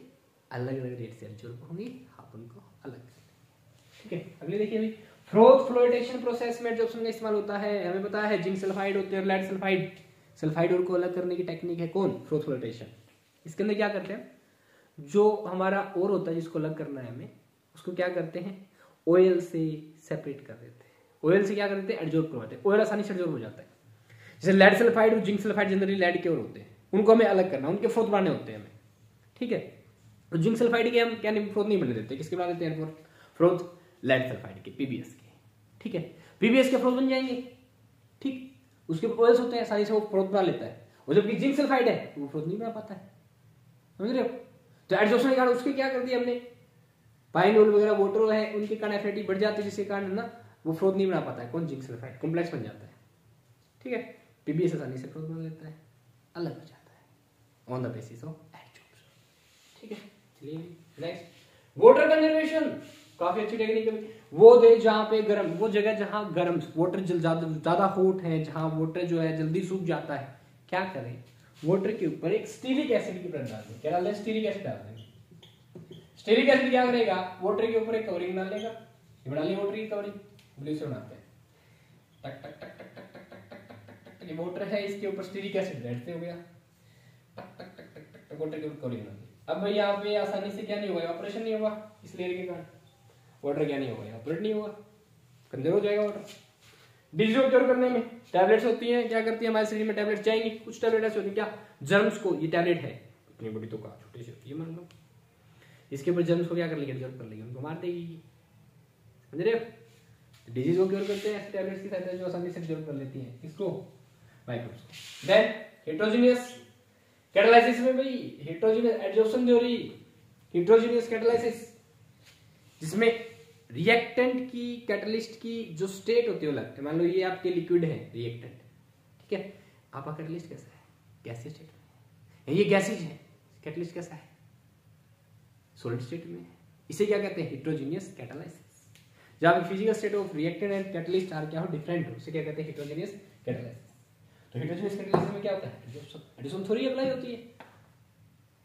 अलग अलग रेट से एब्जॉर्ब होंगी। आप उनको अलग ठीक है? अगले देखिए अभी। फ्लोटेशन प्रोसेस में एब्जॉर्प्शन का इस्तेमाल होता है। हमें पता है जिंक सल्फाइड होते हैं लेड सल्फाइड सल्फाइड और को अलग करने की टेक्निक है कौन? फ्रोथ फ्लोटेशन इसके अंदर क्या करते हैं? जो हमारा और होता है जिसको अलग करना है हमें, उसको क्या करते हैं? ऑयल से सेपरेट कर देते हैं। ऑयल से क्या कर देते हैं? एडजॉर्ब करवाते हैं। ऑयल आसानी से एडजॉर्ब हो जाता है। जैसे लेड सल्फाइड और जिंक सल्फाइड जनरली लेड के और होते हैं। उनको हमें अलग करना उनके फ्रोथ बनाने होते हैं हमें। ठीक है? तो जिंक सल्फाइड के हम, क्या फ्रोथ नहीं बने देते। किसके बना देते हैं फ्रोथ लेड सल्फाइड के पीबीएस के। ठीक है? पीबीएस के फ्रोथ बन जाएँगे। ठीक? उसके ऑयल्स होते हैं आसानी से वो फ्रोथ बना लेता है। और जबकि जिंक सल्फाइड है, वो फ्रोथ नहीं बना पाता है। समझ रहे हो? तो एडजॉर्प्शन के कारण उसके क्या कर दिया हमने? पाइन ओल वगैरह वोटर है, उनके कारण एफिनिटी बढ़ जाती है, जिसके कारण ना, वो फ्रोथ नहीं बना पाता है। कौन? जिंक सल्फाइड कॉम्प्लेक्स बन जाता है। ठीक है? पीबीएस आसानी से फ्रोथ बना लेता है। अलग हो जाता है। On the basis of adsorption ठीक है? चलिए नेक्स्ट वाटर कंजर्वेशन काफ़ी अच्छी टेक्निक है वो दे जहाँ पे गर्म, वो जगह जहाँ गर्म वाटर जल ज़्यादा हॉट है, जहाँ वाटर जो है जल्दी सूख जाता है। क्या करें? वाटर के ऊपर एक स्टीरिक एसिड की परत डाल दें। क्या डाल दें स्टीरिक एसिड डाल दें। स्टीरिक एसिड क्या करेगा? वाटर के ऊपर एक कवरिंग डाल लेगा। ये बना ली वाटर की कवरिंग ब्लू से बनाते हैं। टक टक टक। ये वाटर है, इसके ऊपर स्टीरिक एसिड रेड से हो गया टक टक टक टक टक वाटर के ऊपर कवरिंग डाल अब भाई यहाँ पे आसानी से क्या नहीं होगा? ऑपरेशन नहीं होगा इस लेयर के कारण। वाटर क्या नहीं होगा? ऑपरेट नहीं होगा। कंजर हो जाएगा वाटर डिज़ीज़ ऑब्ज़र्व करने में टैबलेट्स होती हैं। क्या करती है? हमारे शरीर में टैबलेट्स जाएँगी। कुछ टैबलेट ऐसे होती है, क्या? जर्म्स को, ये टैबलेट है। इतनी बड़ी तो कहा, छोटी सी होती है, मान लो। इसके ऊपर जर्म्स को क्या कर लेगी? ऑब्ज़र्व कर लेगी। उनको मार देगी। समझ रहे डिज़ीज़ को क्योर करते हैं ऐसे टैबलेट्स की सहायता जो आसानी से ऑब्ज़र्व कर लेती हैं। इसको देन हेट्रोजीनियस कैटालाइसिस में भाई heterogeneous adsorption theory heterogeneous catalysis जिसमें रिएक्टेंट की कैटलिस्ट की जो स्टेट होती है अलग मान लो ये आपके लिक्विड है रिएक्टेंट ठीक है? आपका कैटलिस्ट कैसा है? गैसी स्टेट में ये गैसिज है कैटलिस्ट कैसा है? सोलिड स्टेट में इसे क्या कहते हैं? हिट्रोजीनियस कैटालाइसिस जब physical state of reactant and catalyst are क्या हो? डिफरेंट हो। इसे क्या कहते हैं? हिट्रोजीनियस कैटालाइसिस तो हिट्रोजीनियस कैटालाइसिस में क्या होता है? एडिशन थ्योरी अप्लाई होती है।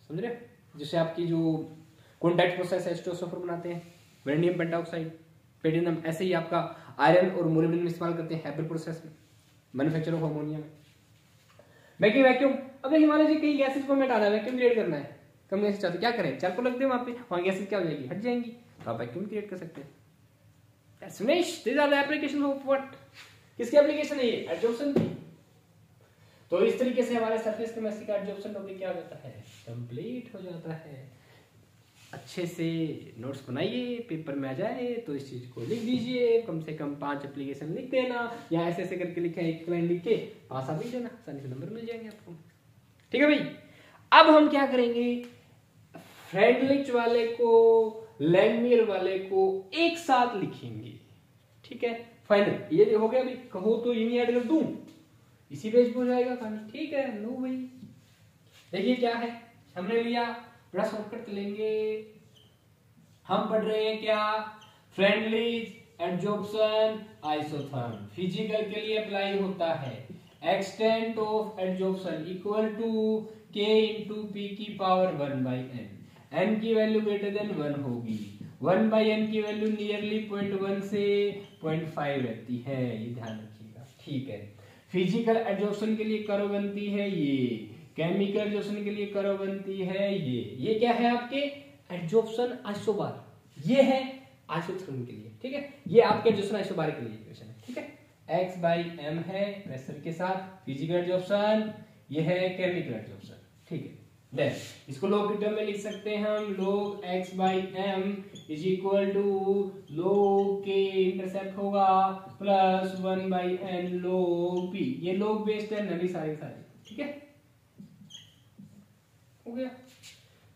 समझ रहे जैसे आपकी जो कॉन्टैक्ट प्रोसेस है स्टोसोफर बनाते हैं। वेनेडियम पेंटाऑक्साइड पेडिनम ऐसे ही आपका आयरन और मोलिब्डेनम इस्तेमाल करते हैं हैपर प्रोसेस में मैन्युफैक्चर ऑफ़ अमोनिया में। वैक्यूम वैक्यूम अब हिमालय जी कई गैसेज को हमें डाला वैक्यूम क्रिएट करना है। कम गैसेज चाहते क्या करें? चार को लगते हैं वहाँ पे, वहाँ गैसेज क्या हो जाएगी? हट जाएँगी। तो आप वैक्यूम क्रिएट कर सकते हैं। Application of what? किसकी एप्लीकेशन है ये? एडजॉर्प्शन की। तो इस तरीके से हमारे सरफेस केमिस्ट्री का एडजॉर्प्शन टॉपिक क्या हो जाता है? कंप्लीट हो जाता है। अच्छे से नोट्स बनाइए पेपर में आ जाए तो इस चीज़ को लिख दीजिए, कम से कम पाँच एप्लीकेशन लिख देना, या ऐसे ऐसे करके लिखे एक लाइन लिख के पास आ देना आसानी से नंबर मिल जाएँगे आपको। ठीक है भाई? अब हम क्या करेंगे? फ्रेंडलिच वाले को लैंगमियर वाले को एक साथ लिखेंगे। ठीक है? फाइनल ये हो गया भाई। कहो तो यही ऐड कर दूँ। इसी पेज पे हो जाएगा। कहानी ठीक है, नो भाई देखिए क्या है। हमने लिया, बड़ा शॉर्टकट लेंगे। हम पढ़ रहे हैं क्या? फ्रेंडली एडजॉर्प्शन आइसोथर्म फ़िज़िकल के लिए अप्लाई होता है। Extent of adsorption equal to k into p की power one by n n की वैल्यू ग्रेटर देन वन होगी। वन बाई एन की वैल्यू नियरली पॉइंट वन से पॉइंट फाइव रहती है। ये ध्यान रखिएगा। ठीक है। फ़िज़िकल एडजॉर्प्शन के लिए कर्व बनती है ये। केमिकल एडजॉर्प्शन के लिए कर्व बनती है ये। ये क्या है आपके? एडजॉर्प्शन आइसोबार ये है आइसोथर्म के लिए, ठीक है? ये आपके एडजॉर्प्शन आइसोबार के लिए इक्वेशन है, ठीक है? एक्स बाई एम है प्रेशर के साथ फ़िज़िकल एडजॉर्प्शन ये है केमिकल एडजॉर्प्शन ठीक है? देन इसको लोग की टर्म में लिख सकते हैं हम लोग x by m is equal to log k intercept होगा plus one by n log p. ये लोग बेस्ड है नवी सारी सारी, ठीक है? हो गया।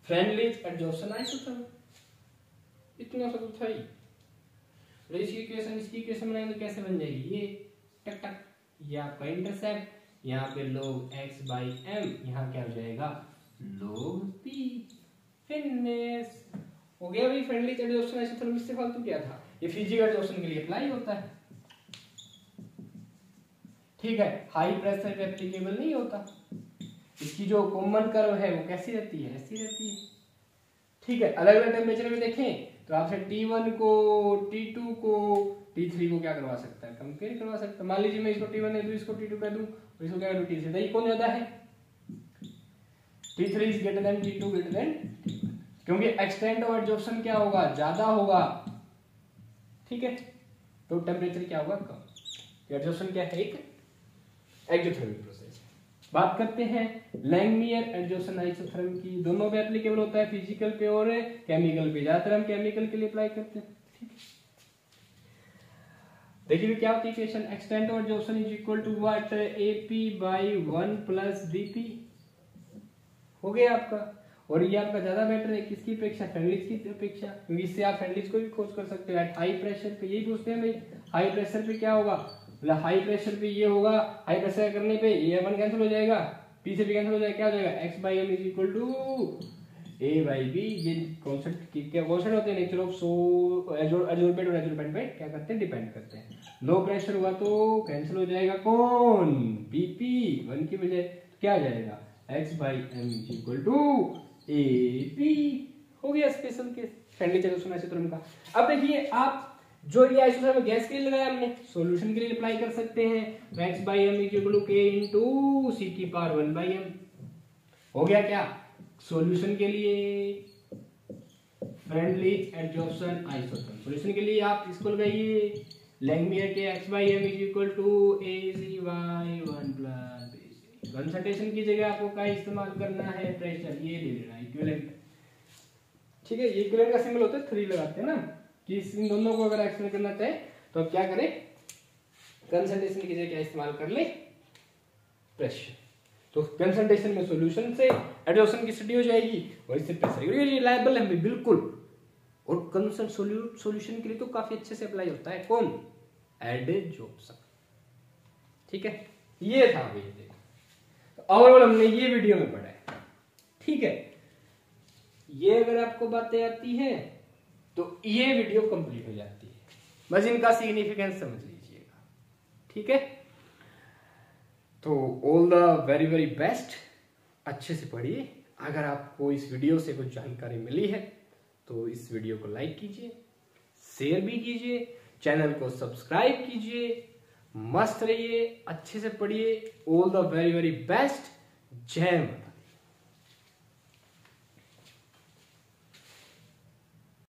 फ्रेंडली एडजॉर्प्शन आइसोथर्म इतना सा तो था ही। इसकी इक्वेशन इसकी इक्वेशन बनाएँगे तो कैसे बन जाएगी? ये, टक टक, ये आपका इंटरसेप्ट यहाँ पे लोग x बाई एम यहाँ क्या हो जाएगा? लोग पी फिटनेस हो गया भाई फ्रेंडली एडजॉर्प्शन आइसोथर्म इससे फालतू क्या था। ये फ़िज़िकल एडजॉर्प्शन के लिए अप्लाई होता है। ठीक है हाई प्रेशर पे एप्लीकेबल नहीं होता। इसकी जो कॉमन कर्व है, वो कैसी रहती है? ऐसी रहती है। ठीक है अलग अलग टेम्परेचर में देखें तो आपसे T1 को T2 को T3 को क्या करवा सकता है? कंपेयर करवा सकता है। मान लीजिए मैं इसको T1 दे दूँ, इसको T2 कह दूँ, और इसको क्या करूँ? T3 तो कौन ज़्यादा है? T3 is greater than T2 greater than क्योंकि एक्सटेंट ऑफ़ एडजॉर्प्शन क्या होगा? ज़्यादा होगा। ठीक है? तो टेम्परेचर क्या होगा? कम। एडजॉर्प्शन क्या है? एक एक्जोथर्मिक प्रोसेस बात करते हैं लैंगमियर एडजॉर्प्शन आइसोथर्म की। दोनों पे एप्लीकेबल होता है फ़िज़िकल पे और केमिकल पे। ज़्यादातर हम केमिकल के लिए अप्लाई करते हैं। ठीक है? देखिए क्या होती है equation extent of adsorption is equal to what a p by 1 plus b p हो गया आपका। और ये आपका ज़्यादा बेटर है, किसकी अपेक्षा? फ्रेंडलिज की अपेक्षा। क्योंकि इससे आप फ्रेंडलिज को भी खोज कर सकते हो। एट हाई प्रेशर पे यही पूछते हैं भाई हाई प्रेशर पे क्या होगा? मतलब हाई प्रेशर पे ये होगा हाई प्रेशर करने पे ये वन कैंसिल हो जाएगा पी से भी कैंसिल हो जाएगा क्या हो जाएगा? X by m is equal to a by b ये कॉन्सेप्ट क्या कॉन्सेप्ट होते हैं नेचर ऑफ़ सो एजोर्बेट और एजोर्बेट पे क्या करते हैं? डिपेंड करते हैं। लो प्रेशर हुआ तो कैंसिल हो जाएगा कौन? पीपी वन की बजाय क्या जाएगा? X by m is equal to a p हो गया स्पेशल केस फ्रेंडली चलो आइसोथर्म का। अब देखिए आप जो ये आइसोथर्म गैस के लिए लगाया हमने सॉल्यूशन के लिए अप्लाई कर सकते हैं। तो x by m is equal to k into c की पावर वन बाई एम हो गया क्या? सॉल्यूशन के लिए फ्रेंडली एडजॉर्प्शन आइसोथर्म सॉल्यूशन के लिए आप इसको लगाइए। लैंगमियर के x by m is equal to a c by one plus concentration की जगह आपको क्या इस्तेमाल करना है प्रेशर ये ले लेना इक्विवेलेंट ठीक है, ये इक्विवेलेंट का सिंबल होता है थ्री लगाते हैं ना। कि इन दोनों को अगर एक्सप्लेन करना चाहे तो आप क्या करें? कंसंट्रेशन की जगह क्या इस्तेमाल कर ले? प्रेशर तो कंसंट्रेशन में सॉल्यूशन से एडजॉर्प्शन की स्टडी हो जाएगी, और इससे प्रेशर ये रिलायबल है, बिल्कुल। और कंसर्न सॉल्यूशन के लिए तो काफ़ी अच्छे से अप्लाई होता है। कौन? एडजॉर्प्शन ठीक है? ये था अभी। ओवरऑल हमने ये वीडियो में पढ़ा है। ठीक है? ये अगर आपको बातें आती है तो ये वीडियो कंप्लीट हो जाती है। बस इनका सिग्निफिकेंस समझ लीजिएगा। ठीक है? तो all the very very best अच्छे से पढ़िए। अगर आपको इस वीडियो से कुछ जानकारी मिली है तो इस वीडियो को लाइक कीजिए शेयर भी कीजिए चैनल को सब्सक्राइब कीजिए। मस्त रहिए अच्छे से पढ़िए all the very very best जय